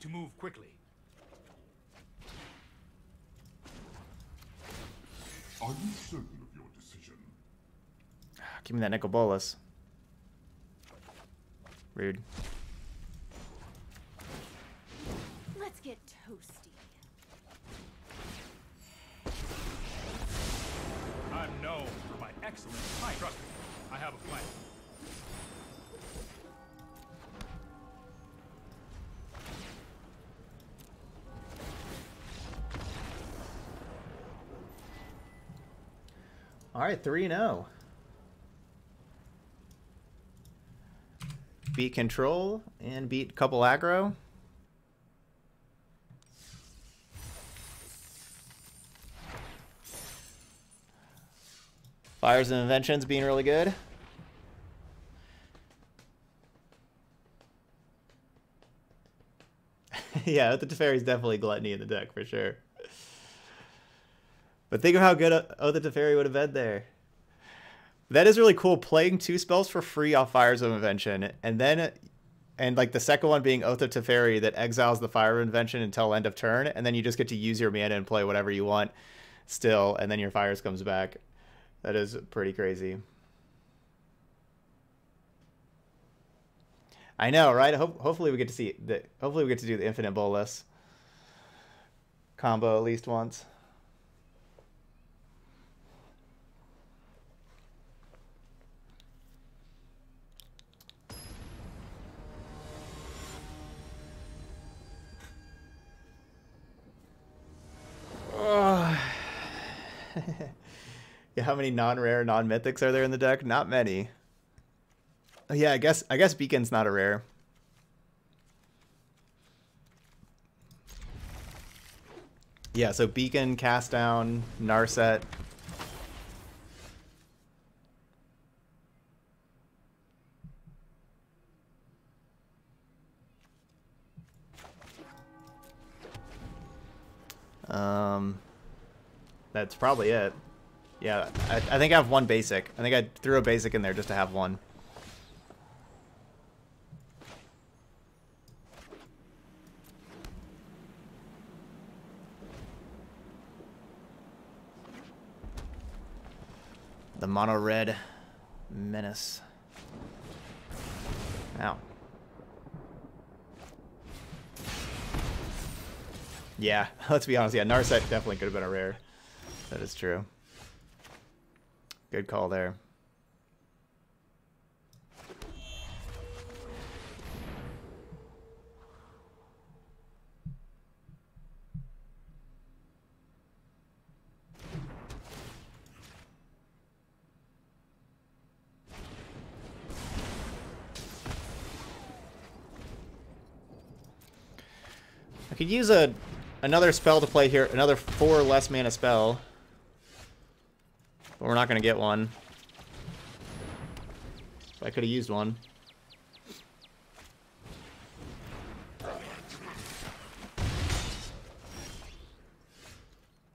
Need to move quickly. Are you certain of your decision? Ah, give me that Nicol Bolas. Rude. Right, 3 0. Beat control and beat couple aggro. Fires and Inventions being really good. yeah, the Teferi's definitely gluttony in the deck for sure. But think of how good uh, Oath of Teferi would have been there. That is really cool. Playing two spells for free off Fires of Invention, and then, and like the second one being Oath of Teferi that exiles the Fire of Invention until end of turn, and then you just get to use your mana and play whatever you want, still, and then your Fires comes back. That is pretty crazy. I know, right? Hope, hopefully we get to see the. Hopefully we get to do the Infinite Bolas combo at least once. Yeah, how many non-rare, non-mythics are there in the deck? Not many. Oh, yeah, I guess I guess Beacon's not a rare. Yeah, so Beacon, Cast Down, Narset. Um, that's probably it. Yeah, I, I think I have one basic. I think I threw a basic in there just to have one. The mono red menace. Ow. Yeah, let's be honest. Yeah, Narset definitely could have been a rare. That is true. Good call there. I could use a another spell to play here, another four less mana spell. But we're not going to get one. I could have used one.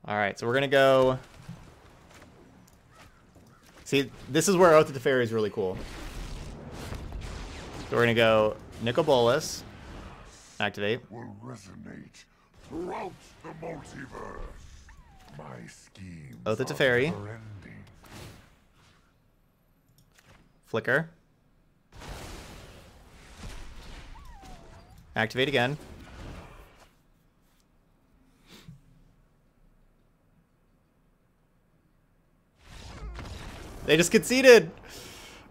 Alright, so we're going to go... See, this is where Oath of Teferi is really cool. So we're going to go Nicol Bolas. Activate. Will resonate throughout the multiverse. My schemes Oath of Teferi. Flicker. Activate again. They just conceded.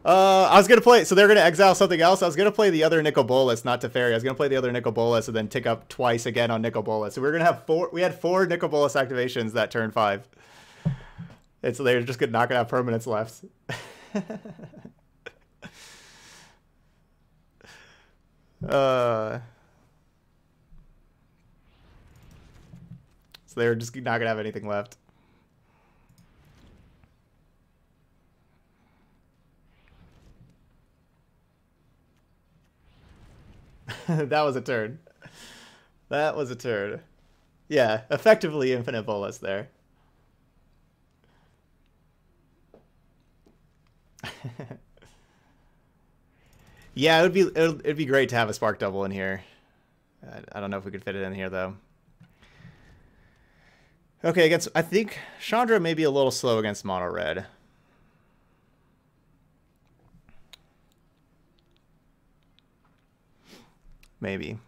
Uh, I was gonna play, so they're gonna exile something else. I was gonna play the other Nicol Bolas, not Teferi. I was gonna play the other Nicol Bolas and then tick up twice again on Nicol Bolas. So we're gonna have four. We had four Nicol Bolas activations that turn five. It's they're just not gonna have permanents left. uh. So they're just not gonna have anything left. that was a turn. That was a turn. Yeah, effectively infinite Bolas there. yeah, it would be it would, it'd be great to have a spark double in here. I, I don't know if we could fit it in here though. Okay, against I think Chandra may be a little slow against mono red. Maybe.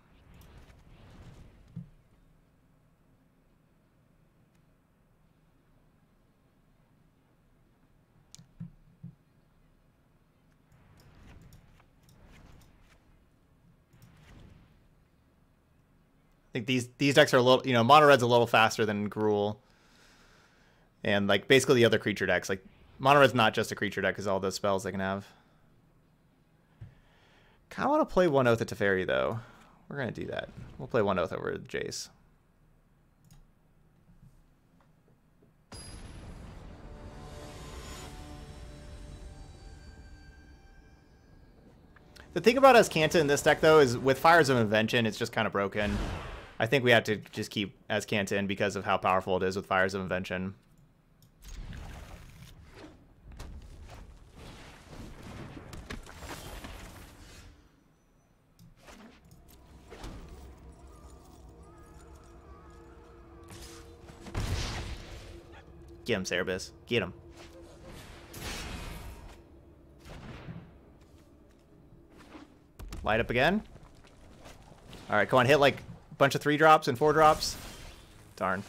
Think these these decks are a little, you know, Mono Red's a little faster than Gruul. And like basically the other creature decks, like Mono Red's not just a creature deck because all those spells they can have. Kind of want to play one Oath of Teferi though. We're gonna do that. We'll play one Oath over Jace. The thing about Azcanta in this deck though is with Fires of Invention, it's just kind of broken. I think we have to just keep Azcanta in because of how powerful it is with Fires of Invention. Get him, Cerebus. Get him. Light up again. All right, come on, hit like bunch of three drops and four drops. Darn.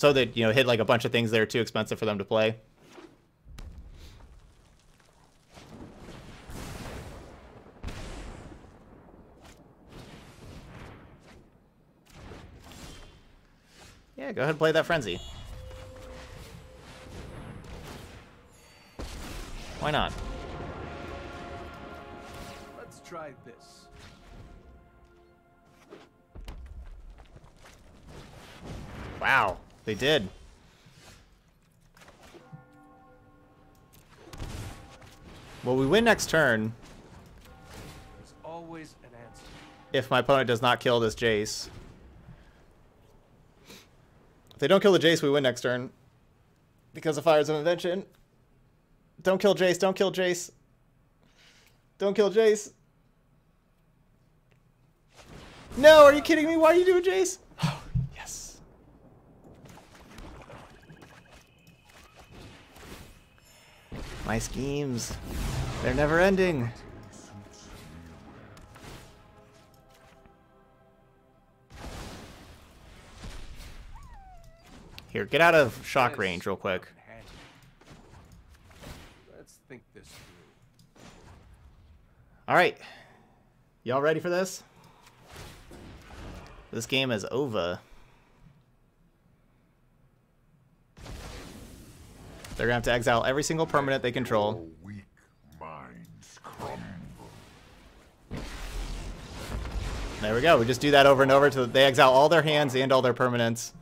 So they, you know, hit like a bunch of things that are too expensive for them to play. Yeah, go ahead and play that Frenzy. Why not? Let's try this. Wow, they did. Well, we win next turn There's always an answer. if my opponent does not kill this Jace. If they don't kill the Jace, we win next turn. Because of Fires of Invention. Don't kill Jace, don't kill Jace. Don't kill Jace. No, are you kidding me? Why are you doing Jace? Oh, yes. My schemes. They're never ending. Here, get out of shock range real quick. Handy. Let's think this through. All right. Y'all ready for this? This game is over. They're gonna have to exile every single permanent they control. There we go. We just do that over and over till they exile all their hands and all their permanents.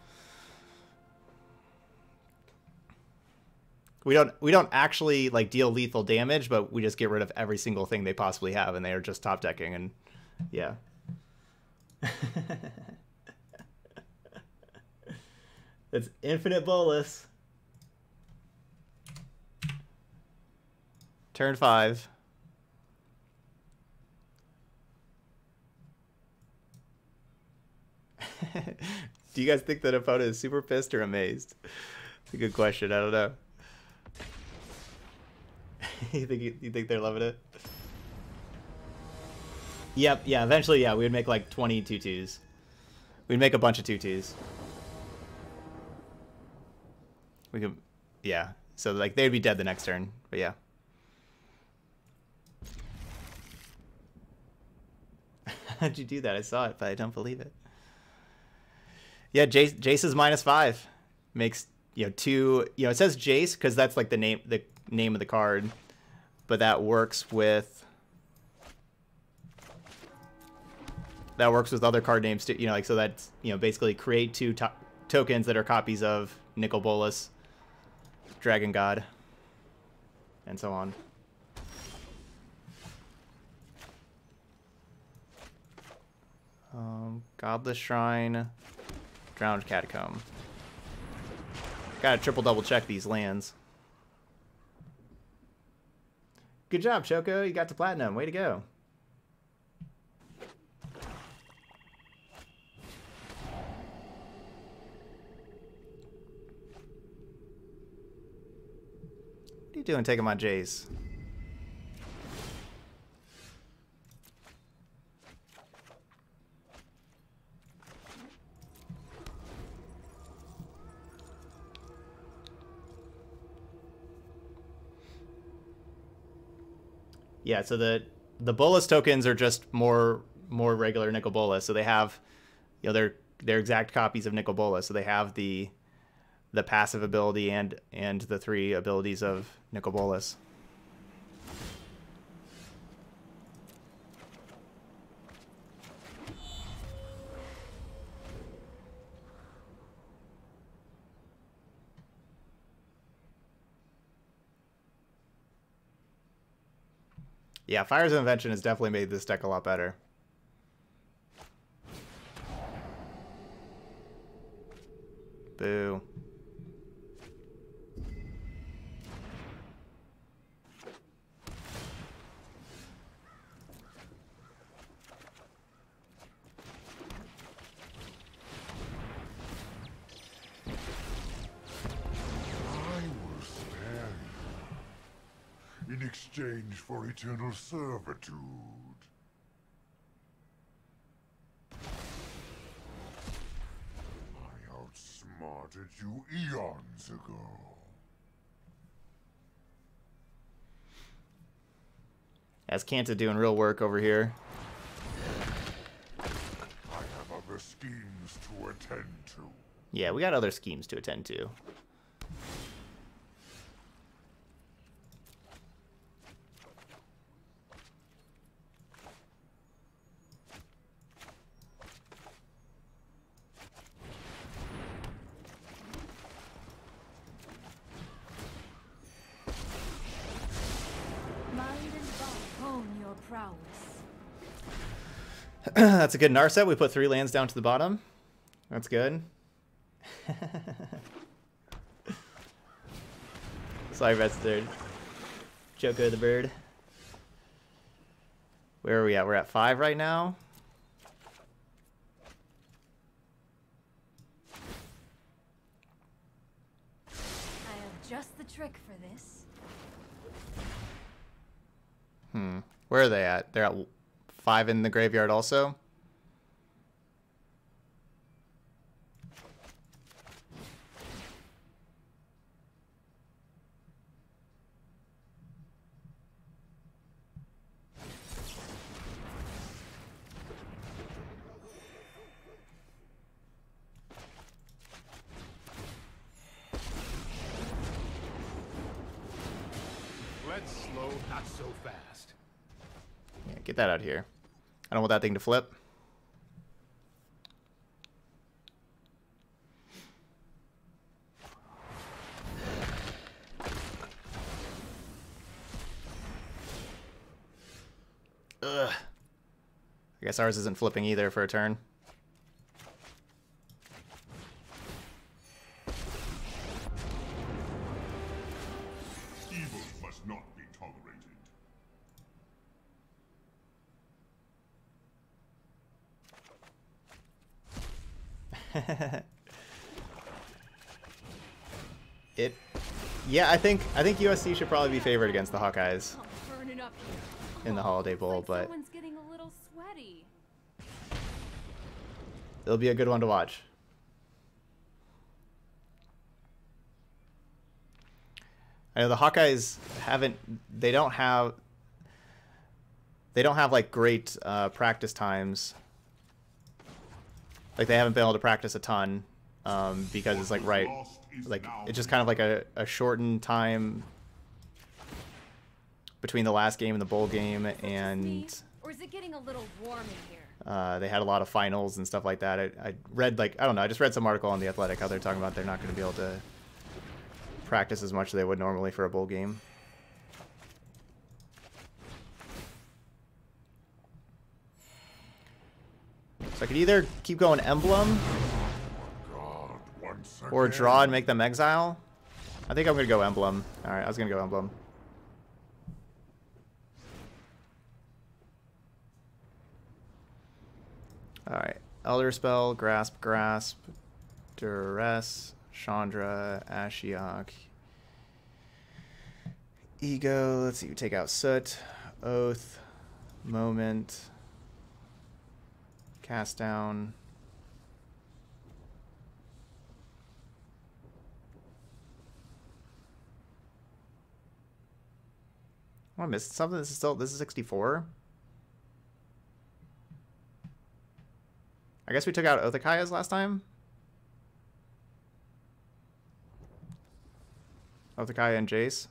We don't we don't actually like deal lethal damage, but we just get rid of every single thing they possibly have, and they are just top decking and yeah. it's infinite Bolas. Turn five. Do you guys think that opponent is super pissed or amazed? It's a good question. I don't know. you think you think they're loving it? Yep. Yeah. Eventually, yeah, we would make like 20 tutus. We'd make a bunch of tutus. We could, yeah. So like they'd be dead the next turn. But yeah. How'd you do that? I saw it, but I don't believe it. Yeah, Jace, Jace is minus five. Makes you know two. You know, it says Jace because that's like the name the name of the card, but that works with that works with other card names too. You know, like so that's you know basically create two to- tokens that are copies of Nicol Bolas, Dragon God, and so on. Um, Godless Shrine, Drowned Catacomb. Gotta triple double check these lands. Good job, Choco. You got to platinum. Way to go. What are you doing taking my Jace? Yeah, so the the Bolas tokens are just more more regular Nicol Bolas. So they have you know they're they're exact copies of Nicol Bolas. So they have the the passive ability and and the three abilities of Nicol Bolas. Yeah, Fires Invention has definitely made this deck a lot better. Boo. In exchange for eternal servitude. I outsmarted you eons ago. Azcanta doing real work over here. I have other schemes to attend to. Yeah, we got other schemes to attend to. Mind and body hone your prowess. That's a good Narset. We put three lands down to the bottom. That's good. Sorry, Bastard. Joko the bird. Where are we at? We're at five right now. I have just the trick for this. Hmm. Where are they at? They're at five in the graveyard also. Let's slow, not so fast. Yeah, get that out here. I don't want that thing to flip. Ugh. I guess ours isn't flipping either for a turn. It, yeah, I think I think USC should probably be favored against the Hawkeyes I'm burning up here. in the Holiday Bowl, but getting a little sweaty. it'll be a good one to watch. I know the Hawkeyes haven't. They don't have. They don't have like great uh, practice times. Like they haven't been able to practice a ton um, because it's like right, like it's just kind of like a, a shortened time between the last game and the bowl game, Is it just me, and or is it getting a little warm in here? uh, they had a lot of finals and stuff like that. I, I read like I don't know. I just read some article on the Athletic how they're talking about they're not going to be able to practice as much as they would normally for a bowl game. So I could either keep going emblem or draw and make them exile. I think I'm gonna go emblem. All right, I was gonna go emblem. All right, elder spell, grasp, grasp, duress, Chandra, Ashiok, ego. Let's see, take out soot, oath, moment, cast down. Oh, I missed something. This is still this is 64. I guess we took out Oath of Kayas last time. Oath of Kaya and Jace.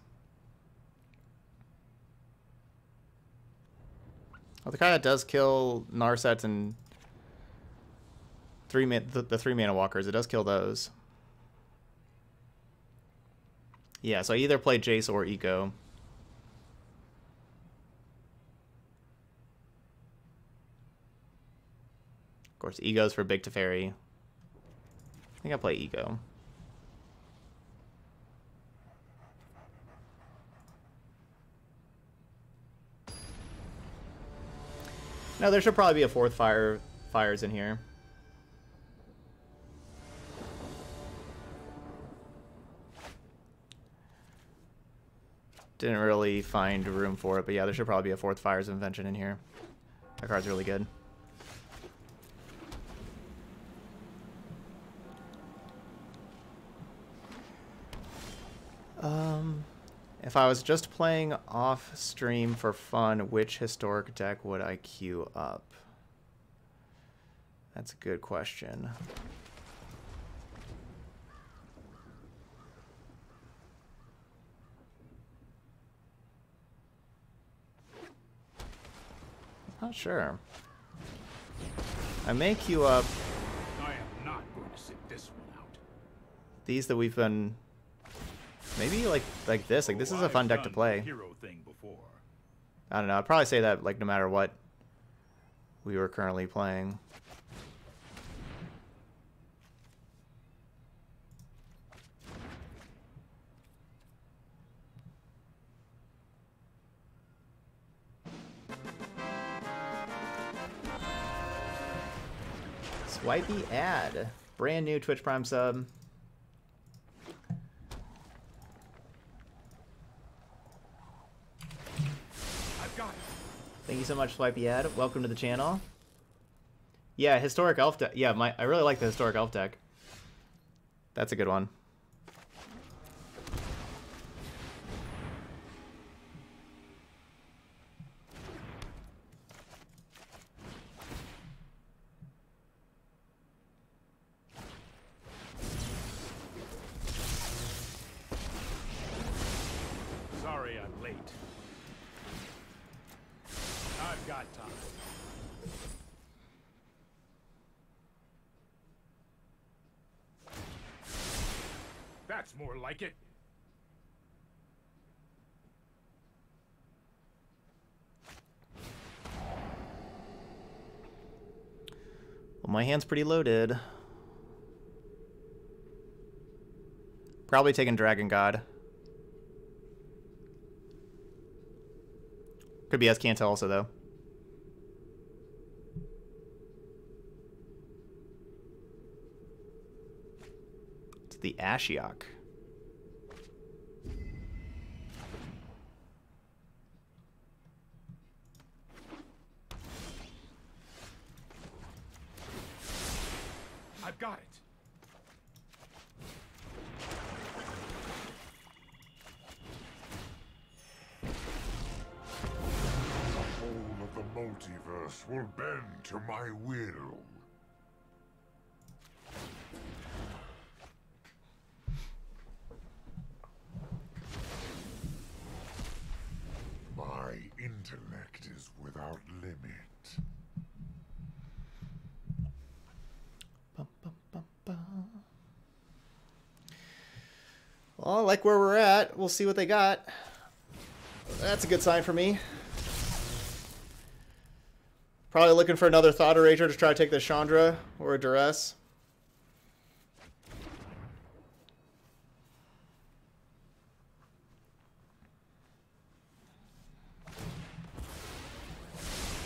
Oath of Kaya does kill Narset and three man the, the three mana walkers. It does kill those. Yeah, so I either play Jace or Ego. Of course, Ego's for Big Teferi. I think I play Ego. No, there should probably be a fourth fire fires in here. Didn't really find room for it, but yeah, there should probably be a fourth fires invention in here. That card's really good. Um, if I was just playing off stream for fun, which historic deck would I queue up? That's a good question. Not sure. I may queue up I am not going to sit this one out. these that we've been maybe like like this. Like this is a fun deck to play. Hero thing before. I don't know. I'd probably say that like no matter what we were currently playing. Swipey ad. Brand new Twitch Prime sub. Thank you so much, Swipey Ad. Welcome to the channel. Yeah, historic elf deck. Yeah, my I really like the historic elf deck. That's a good one. Sorry I'm late. I've got time. That's more like it. Well, my hand's pretty loaded. Probably taking Dragon God. Could be as Azcanta also, though. It's the Ashiok. To my will. My intellect is without limit. Well, I like where we're at. We'll see what they got. That's a good sign for me. Probably looking for another Thought Erasure to try to take the Chandra or a Duress.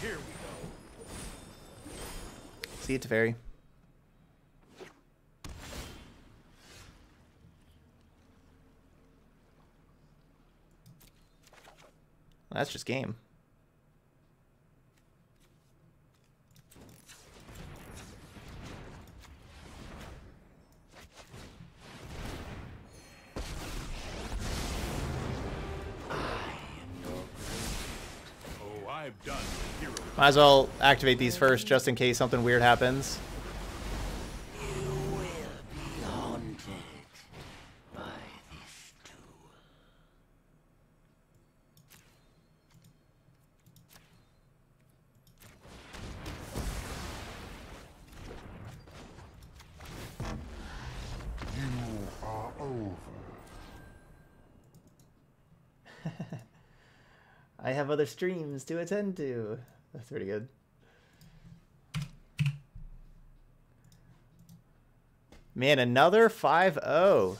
Here we go. See it, Teferi. That's just game. Might as well activate these first just in case something weird happens. You will be haunted by this tool. You are over. I have other streams to attend to. That's pretty good. Man, another 5-0.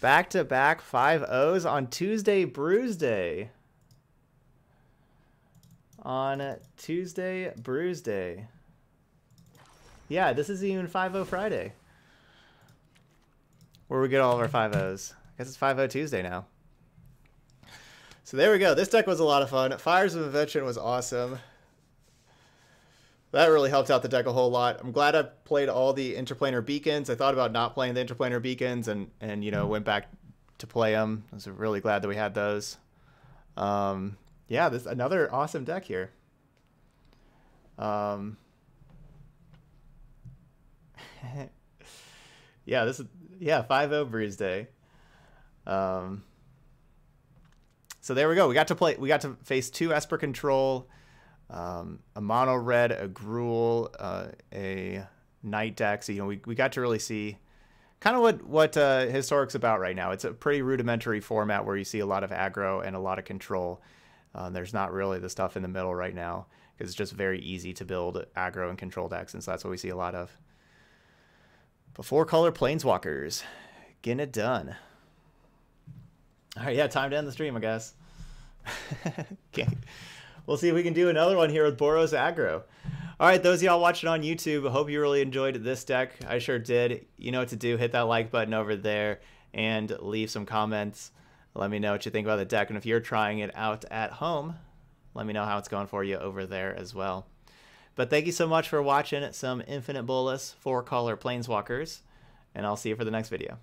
Back-to-back 5-0s on Tuesday Brews Day. On Tuesday Brews Day. Yeah, this is even 5-0 Friday. Where we get all of our 5-0s. I guess it's 5-0 Tuesday now. So there we go. This deck was a lot of fun. Fires of Invention was awesome. That really helped out the deck a whole lot. I'm glad I played all the interplanar beacons. I thought about not playing the interplanar beacons and, and you know, went back to play them. I was really glad that we had those. Um, yeah, this another awesome deck here. Um, yeah, this is yeah, 5-0 Brews Day. Um, so there we go. We got to play. We got to face two Esper Control um, a mono red, a Gruul, uh, a Knight deck. So, you know, we, we got to really see kind of what, what uh, Historic's about right now. It's a pretty rudimentary format where you see a lot of aggro and a lot of control. Um, there's not really the stuff in the middle right now because it's just very easy to build aggro and control decks, and so that's what we see a lot of. Four color planeswalkers, getting it done. All right, yeah, time to end the stream, I guess. okay. We'll see if we can do another one here with Boros aggro. All right, those of y'all watching on YouTube, I hope you really enjoyed this deck. I sure did. You know what to do. Hit that like button over there and leave some comments. Let me know what you think about the deck. And if you're trying it out at home, let me know how it's going for you over there as well. But thank you so much for watching some Infinite Bolas, four color Planeswalkers, and I'll see you for the next video.